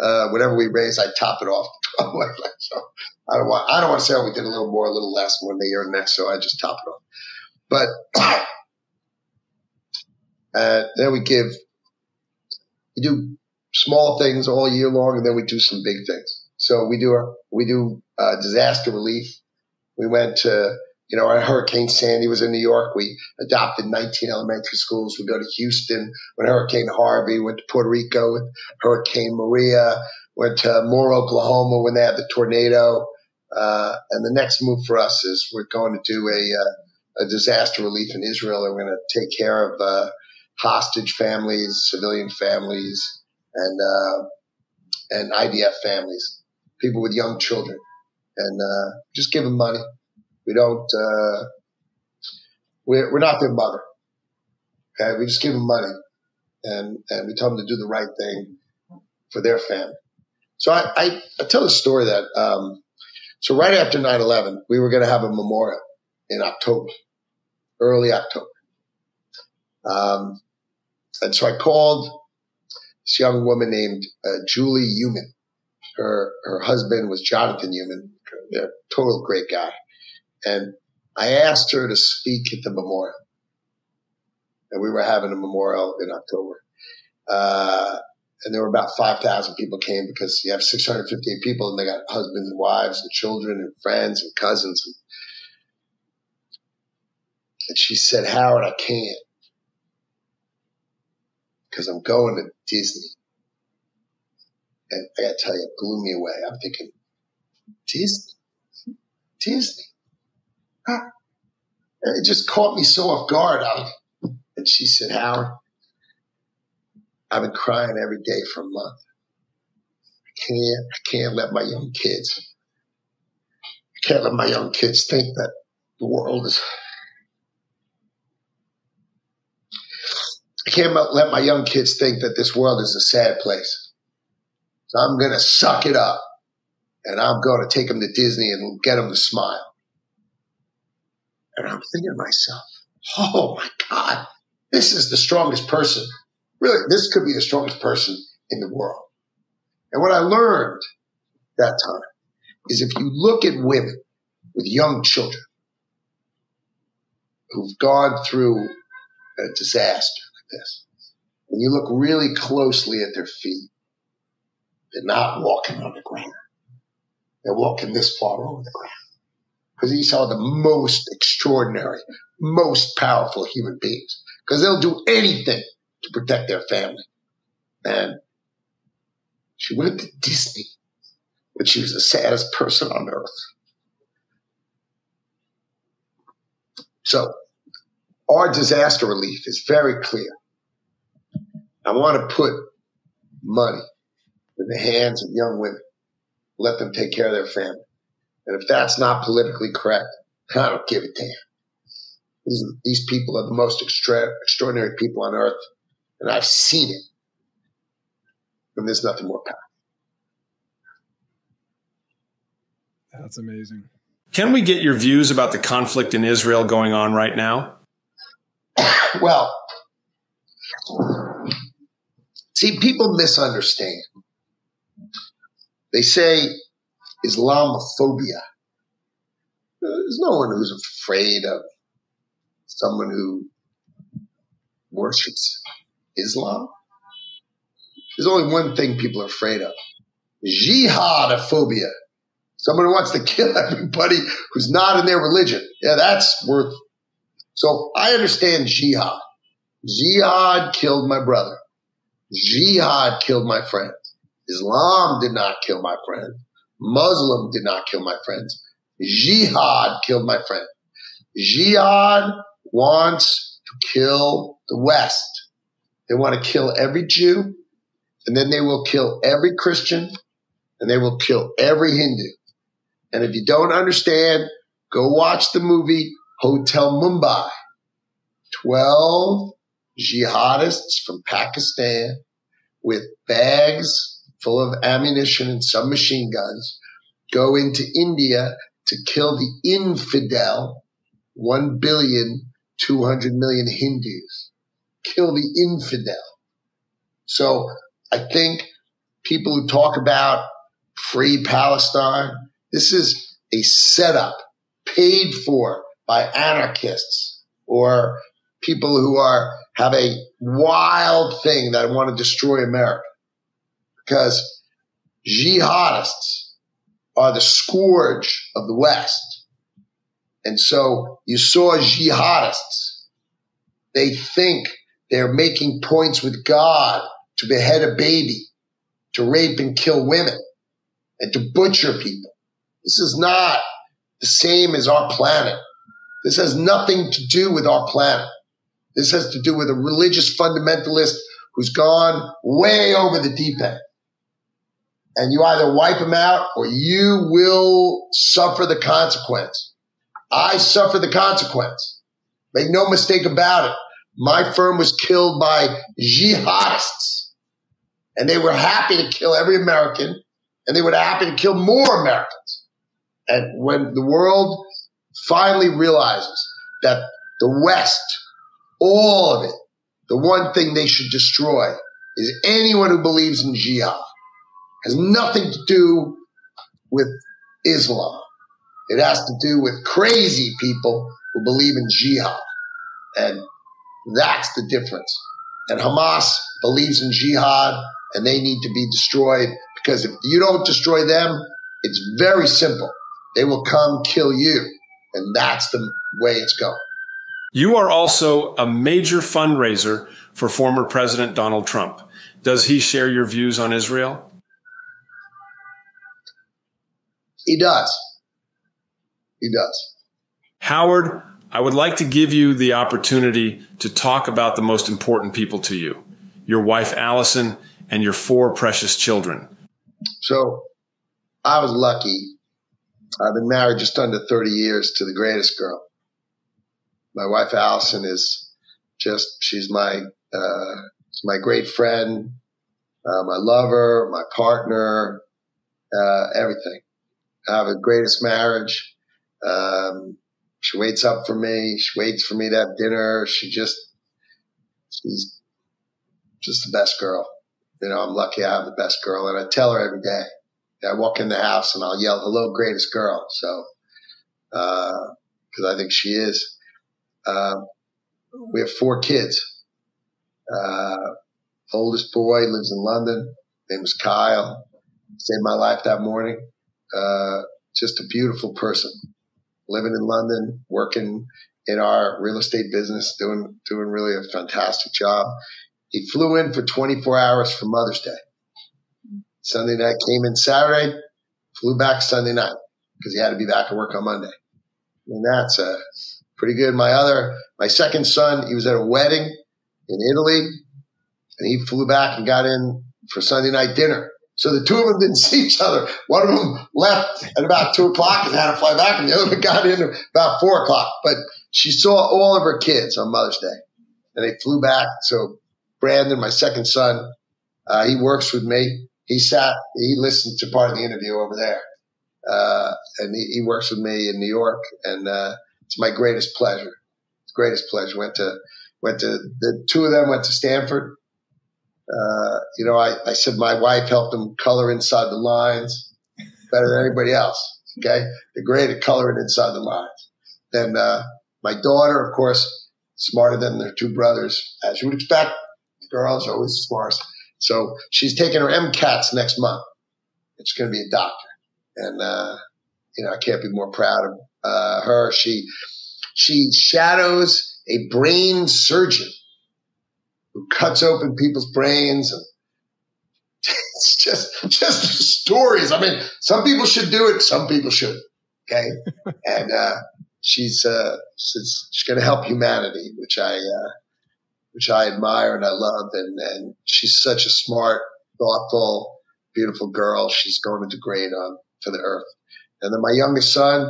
uh, whatever we raise, I top it off." so I don't want I don't want to say, "Oh, we did a little more, a little less one year next," so I just top it off. But uh, then we give we do small things all year long, and then we do some big things. So we do our, we do uh, disaster relief. We went to you know, when Hurricane Sandy was in New York, we adopted 19 elementary schools. We go to Houston when Hurricane Harvey, went to Puerto Rico with Hurricane Maria, went to Moore, Oklahoma when they had the tornado. Uh, and the next move for us is we're going to do a, uh, a disaster relief in Israel, and we're going to take care of uh, hostage families, civilian families, and uh, and IDF families, people with young children, and uh, just give them money we don't, uh, we're, we're not their mother. Okay. We just give them money and, and we tell them to do the right thing for their family. So I, I, I tell the story that, um, so right after 9-11, we were going to have a memorial in October, early October. Um, and so I called this young woman named uh, Julie Heumann. Her, her husband was Jonathan Heumann, a total great guy. And I asked her to speak at the memorial. And we were having a memorial in October. Uh, and there were about 5,000 people came because you have 658 people and they got husbands and wives and children and friends and cousins. And she said, Howard, I can't because I'm going to Disney. And I got to tell you, it blew me away. I'm thinking, Disney? Disney? it just caught me so off guard. and she said, Howard, I've been crying every day for a month. I can't, I can't let my young kids, I can't let my young kids think that the world is, I can't let my young kids think that this world is a sad place. So I'm going to suck it up and I'm going to take them to Disney and get them to smile. And I'm thinking to myself, oh my God, this is the strongest person. Really, this could be the strongest person in the world. And what I learned that time is if you look at women with young children who've gone through a disaster like this, and you look really closely at their feet, they're not walking on the ground. They're walking this far over the ground because these are the most extraordinary, most powerful human beings because they'll do anything to protect their family. And she went to Disney when she was the saddest person on earth. So our disaster relief is very clear. I want to put money in the hands of young women, let them take care of their family. And if that's not politically correct, I don't give a damn. These, these people are the most extra, extraordinary people on earth, and I've seen it. And there's nothing more powerful. That's amazing. Can we get your views about the conflict in Israel going on right now? well, see, people misunderstand. They say Islamophobia. There's no one who's afraid of someone who worships Islam. There's only one thing people are afraid of jihadophobia. Someone who wants to kill everybody who's not in their religion. Yeah, that's worth. So I understand jihad. Jihad killed my brother. Jihad killed my friends. Islam did not kill my friend. Muslim did not kill my friends. Jihad killed my friend. Jihad wants to kill the West. They want to kill every Jew, and then they will kill every Christian, and they will kill every Hindu. And if you don't understand, go watch the movie Hotel Mumbai. 12 jihadists from Pakistan with bags full of ammunition and submachine guns go into India to kill the infidel 1 billion 200 million Hindus. Kill the infidel. So I think people who talk about free Palestine, this is a setup paid for by anarchists or people who are have a wild thing that want to destroy America. Because jihadists are the scourge of the West. And so you saw jihadists. They think they're making points with God to behead a baby, to rape and kill women, and to butcher people. This is not the same as our planet. This has nothing to do with our planet. This has to do with a religious fundamentalist who's gone way over the deep end. And you either wipe them out or you will suffer the consequence. I suffer the consequence. Make no mistake about it. My firm was killed by jihadists and they were happy to kill every American and they were happy to kill more Americans. And when the world finally realizes that the West all of it. The one thing they should destroy is anyone who believes in jihad. Has nothing to do with Islam. It has to do with crazy people who believe in jihad. And that's the difference. And Hamas believes in jihad and they need to be destroyed because if you don't destroy them, it's very simple. They will come kill you. And that's the way it's going. You are also a major fundraiser for former President Donald Trump. Does he share your views on Israel? He does. He does. Howard, I would like to give you the opportunity to talk about the most important people to you your wife, Allison, and your four precious children. So I was lucky. I've been married just under 30 years to the greatest girl my wife Allison is just she's my uh, my great friend, uh, my lover, my partner, uh, everything. Have the greatest marriage. Um, she waits up for me. She waits for me to have dinner. She just she's just the best girl. You know, I'm lucky I have the best girl, and I tell her every day. I walk in the house and I'll yell, "Hello, greatest girl!" So, because uh, I think she is. Uh, we have four kids. Uh, oldest boy lives in London. Name is Kyle. Saved my life that morning. Uh, just a beautiful person, living in London, working in our real estate business, doing doing really a fantastic job. He flew in for 24 hours for Mother's Day. Sunday night came in Saturday, flew back Sunday night because he had to be back at work on Monday. And that's a pretty good. My other, my second son, he was at a wedding in Italy and he flew back and got in for Sunday night dinner. So the two of them didn't see each other. One of them left at about two o'clock and had to fly back, and the other one got in about four o'clock. But she saw all of her kids on Mother's Day, and they flew back. So Brandon, my second son, uh, he works with me. He sat, he listened to part of the interview over there, uh, and he, he, works with me in New York. And uh, it's my greatest pleasure. It's greatest pleasure. Went to went to the two of them went to Stanford. Uh, you know, I, I said my wife helped them color inside the lines better than anybody else. Okay, they're great at coloring inside the lines. Then uh, my daughter, of course, smarter than their two brothers, as you would expect. Girls are always smart. So she's taking her MCATs next month. It's going to be a doctor, and uh, you know, I can't be more proud of uh, her. She she shadows a brain surgeon who cuts open people's brains and it's just just stories. I mean, some people should do it, some people shouldn't. Okay, and uh, she's uh, she's, she's going to help humanity, which I uh, which I admire and I love, and and she's such a smart, thoughtful, beautiful girl. She's going to degrade on for the earth. And then my youngest son,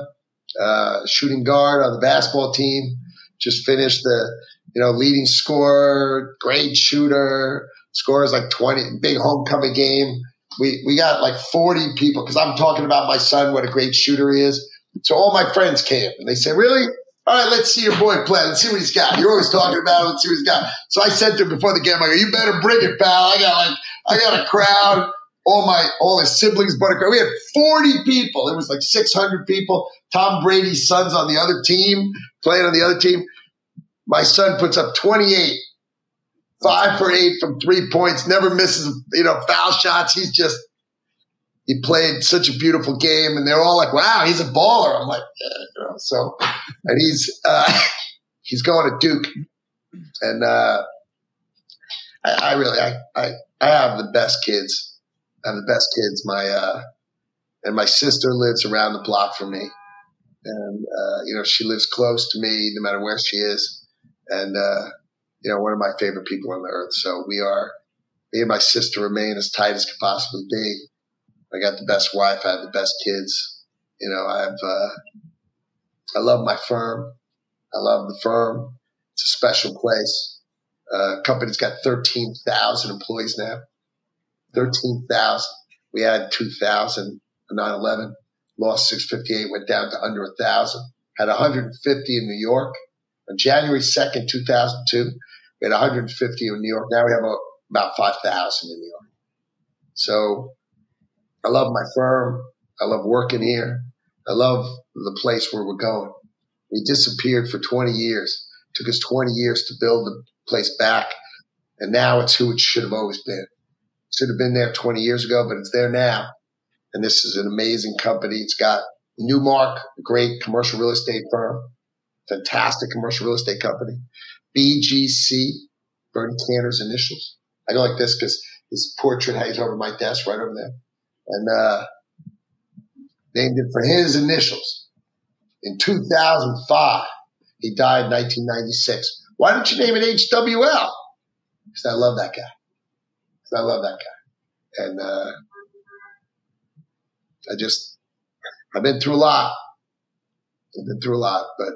uh, shooting guard on the basketball team, just finished the you know leading scorer, great shooter, scores like twenty, big homecoming game. We we got like forty people because I'm talking about my son, what a great shooter he is. So all my friends came and they said, "Really? All right, let's see your boy play. Let's see what he's got. You're always talking about. Let's see what he's got." So I said to him before the game, "I go, you better bring it, pal. I got like I got a crowd." all my all his siblings but a We had 40 people. It was like 600 people. Tom Brady's sons on the other team, playing on the other team. My son puts up 28, five for eight from three points, never misses, you know, foul shots. He's just he played such a beautiful game, and they're all like, "Wow, he's a baller." I'm like, yeah, you know, so, and he's uh, he's going to Duke, and uh, I, I really I, I I have the best kids I have the best kids. My uh, and my sister lives around the block from me, and uh, you know she lives close to me no matter where she is, and uh, you know one of my favorite people on the earth. So we are me and my sister remain as tight as could possibly be. I got the best wife. I have the best kids. You know I have. Uh, I love my firm. I love the firm. It's a special place. Uh, company's got 13,000 employees now. 13,000. We had 2,000 9 11, lost 658, went down to under a 1,000. Had 150 in New York. On January 2nd, 2002, we had 150 in New York. Now we have a, about 5,000 in New York. So I love my firm. I love working here. I love the place where we're going. We disappeared for 20 years. It took us 20 years to build the place back. And now it's who it should have always been. It Should have been there 20 years ago, but it's there now. And this is an amazing company. It's got Newmark, a great commercial real estate firm, fantastic commercial real estate company. BGC, Bernie Cantor's initials. I go like this because his portrait hangs over my desk right over there. And uh, named it for his initials. In 2005, he died in 1996. Why didn't you name it HWL? Because I love that guy. Because I love that guy. And uh, I just, I've been through a lot. I've been through a lot, but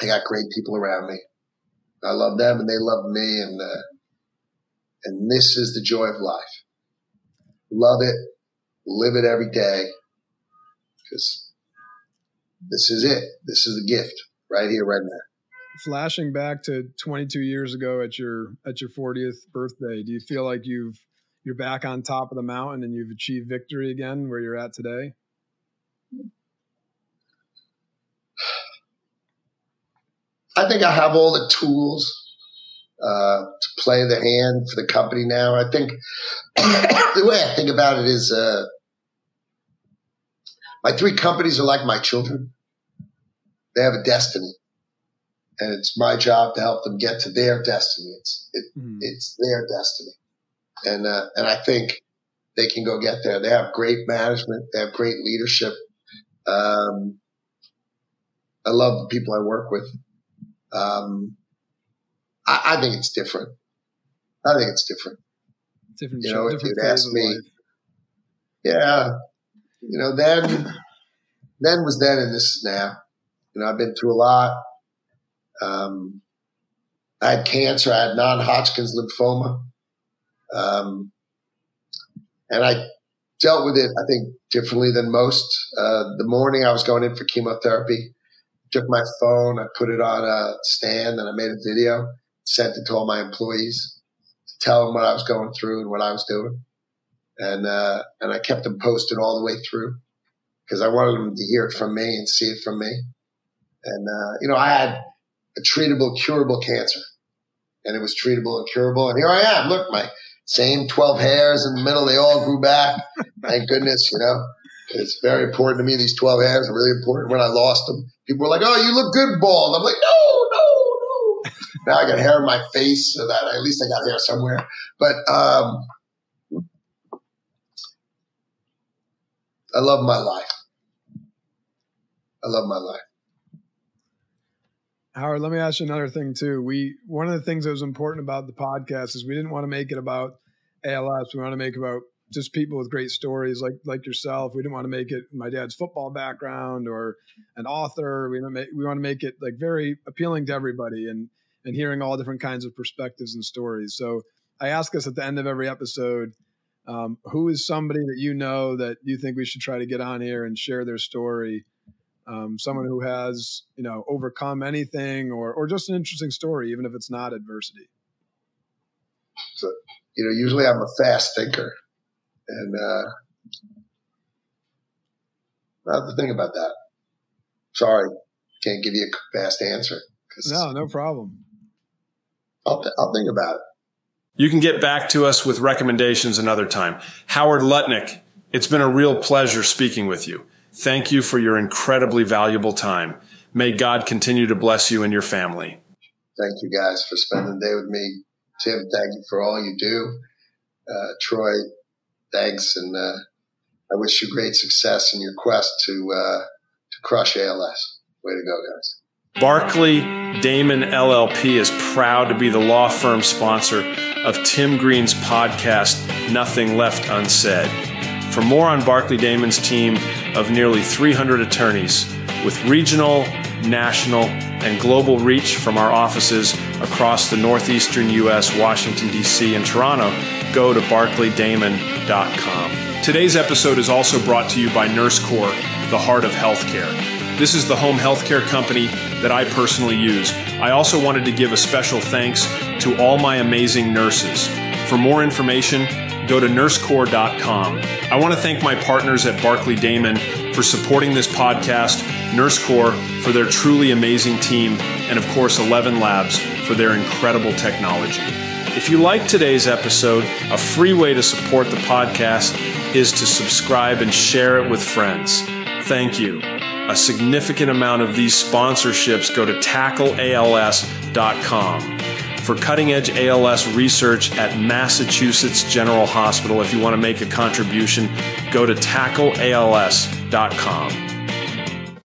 I got great people around me. I love them and they love me. And, uh, and this is the joy of life. Love it. Live it every day. Because this is it. This is the gift right here, right now flashing back to 22 years ago at your at your 40th birthday do you feel like you've you're back on top of the mountain and you've achieved victory again where you're at today i think i have all the tools uh, to play the hand for the company now i think the way i think about it is uh, my three companies are like my children they have a destiny and it's my job to help them get to their destiny. It's it, mm. it's their destiny, and uh, and I think they can go get there. They have great management. They have great leadership. Um, I love the people I work with. Um, I, I, think it's different. I think it's different. Different, you know, if you'd asked me, yeah, you know, then then was then, and this is now. You know, I've been through a lot. Um, I had cancer. I had non-Hodgkin's lymphoma, um, and I dealt with it. I think differently than most. Uh, the morning I was going in for chemotherapy, took my phone, I put it on a stand, and I made a video, sent it to all my employees to tell them what I was going through and what I was doing, and uh, and I kept them posted all the way through because I wanted them to hear it from me and see it from me. And uh, you know, I had a treatable, curable cancer. And it was treatable and curable. And here I am. Look, my same 12 hairs in the middle, they all grew back. Thank goodness, you know. It's very important to me. These 12 hands are really important. When I lost them, people were like, "Oh, you look good bald." I'm like, "No, no, no." now I got hair on my face, so that at least I got hair somewhere. But um, I love my life. I love my life. Howard, let me ask you another thing too. We one of the things that was important about the podcast is we didn't want to make it about ALS. We want to make about just people with great stories like like yourself. We didn't want to make it my dad's football background or an author. We make we want to make it like very appealing to everybody and and hearing all different kinds of perspectives and stories. So I ask us at the end of every episode, um, who is somebody that you know that you think we should try to get on here and share their story? Um, someone who has you know overcome anything or or just an interesting story, even if it's not adversity. So you know, usually I'm a fast thinker, and uh, I have to think about that. Sorry, can't give you a fast answer. No, no problem. I'll, th- I'll think about it. You can get back to us with recommendations another time. Howard Lutnick, it's been a real pleasure speaking with you. Thank you for your incredibly valuable time. May God continue to bless you and your family. Thank you guys for spending the day with me. Tim, thank you for all you do. Uh, Troy, thanks. And uh, I wish you great success in your quest to, uh, to crush ALS. Way to go, guys. Barclay Damon LLP is proud to be the law firm sponsor of Tim Green's podcast, Nothing Left Unsaid. For more on Barclay Damon's team of nearly 300 attorneys with regional, national, and global reach from our offices across the northeastern U.S., Washington, D.C., and Toronto, go to barclaydamon.com. Today's episode is also brought to you by NurseCore, the heart of healthcare. This is the home healthcare company that I personally use. I also wanted to give a special thanks to all my amazing nurses. For more information, go to nursecore.com. I want to thank my partners at Barclay Damon for supporting this podcast, NurseCore for their truly amazing team, and of course, ElevenLabs for their incredible technology. If you like today's episode, a free way to support the podcast is to subscribe and share it with friends. Thank you. A significant amount of these sponsorships go to tackleals.com. For cutting edge ALS research at Massachusetts General Hospital, if you want to make a contribution, go to tackleals.com.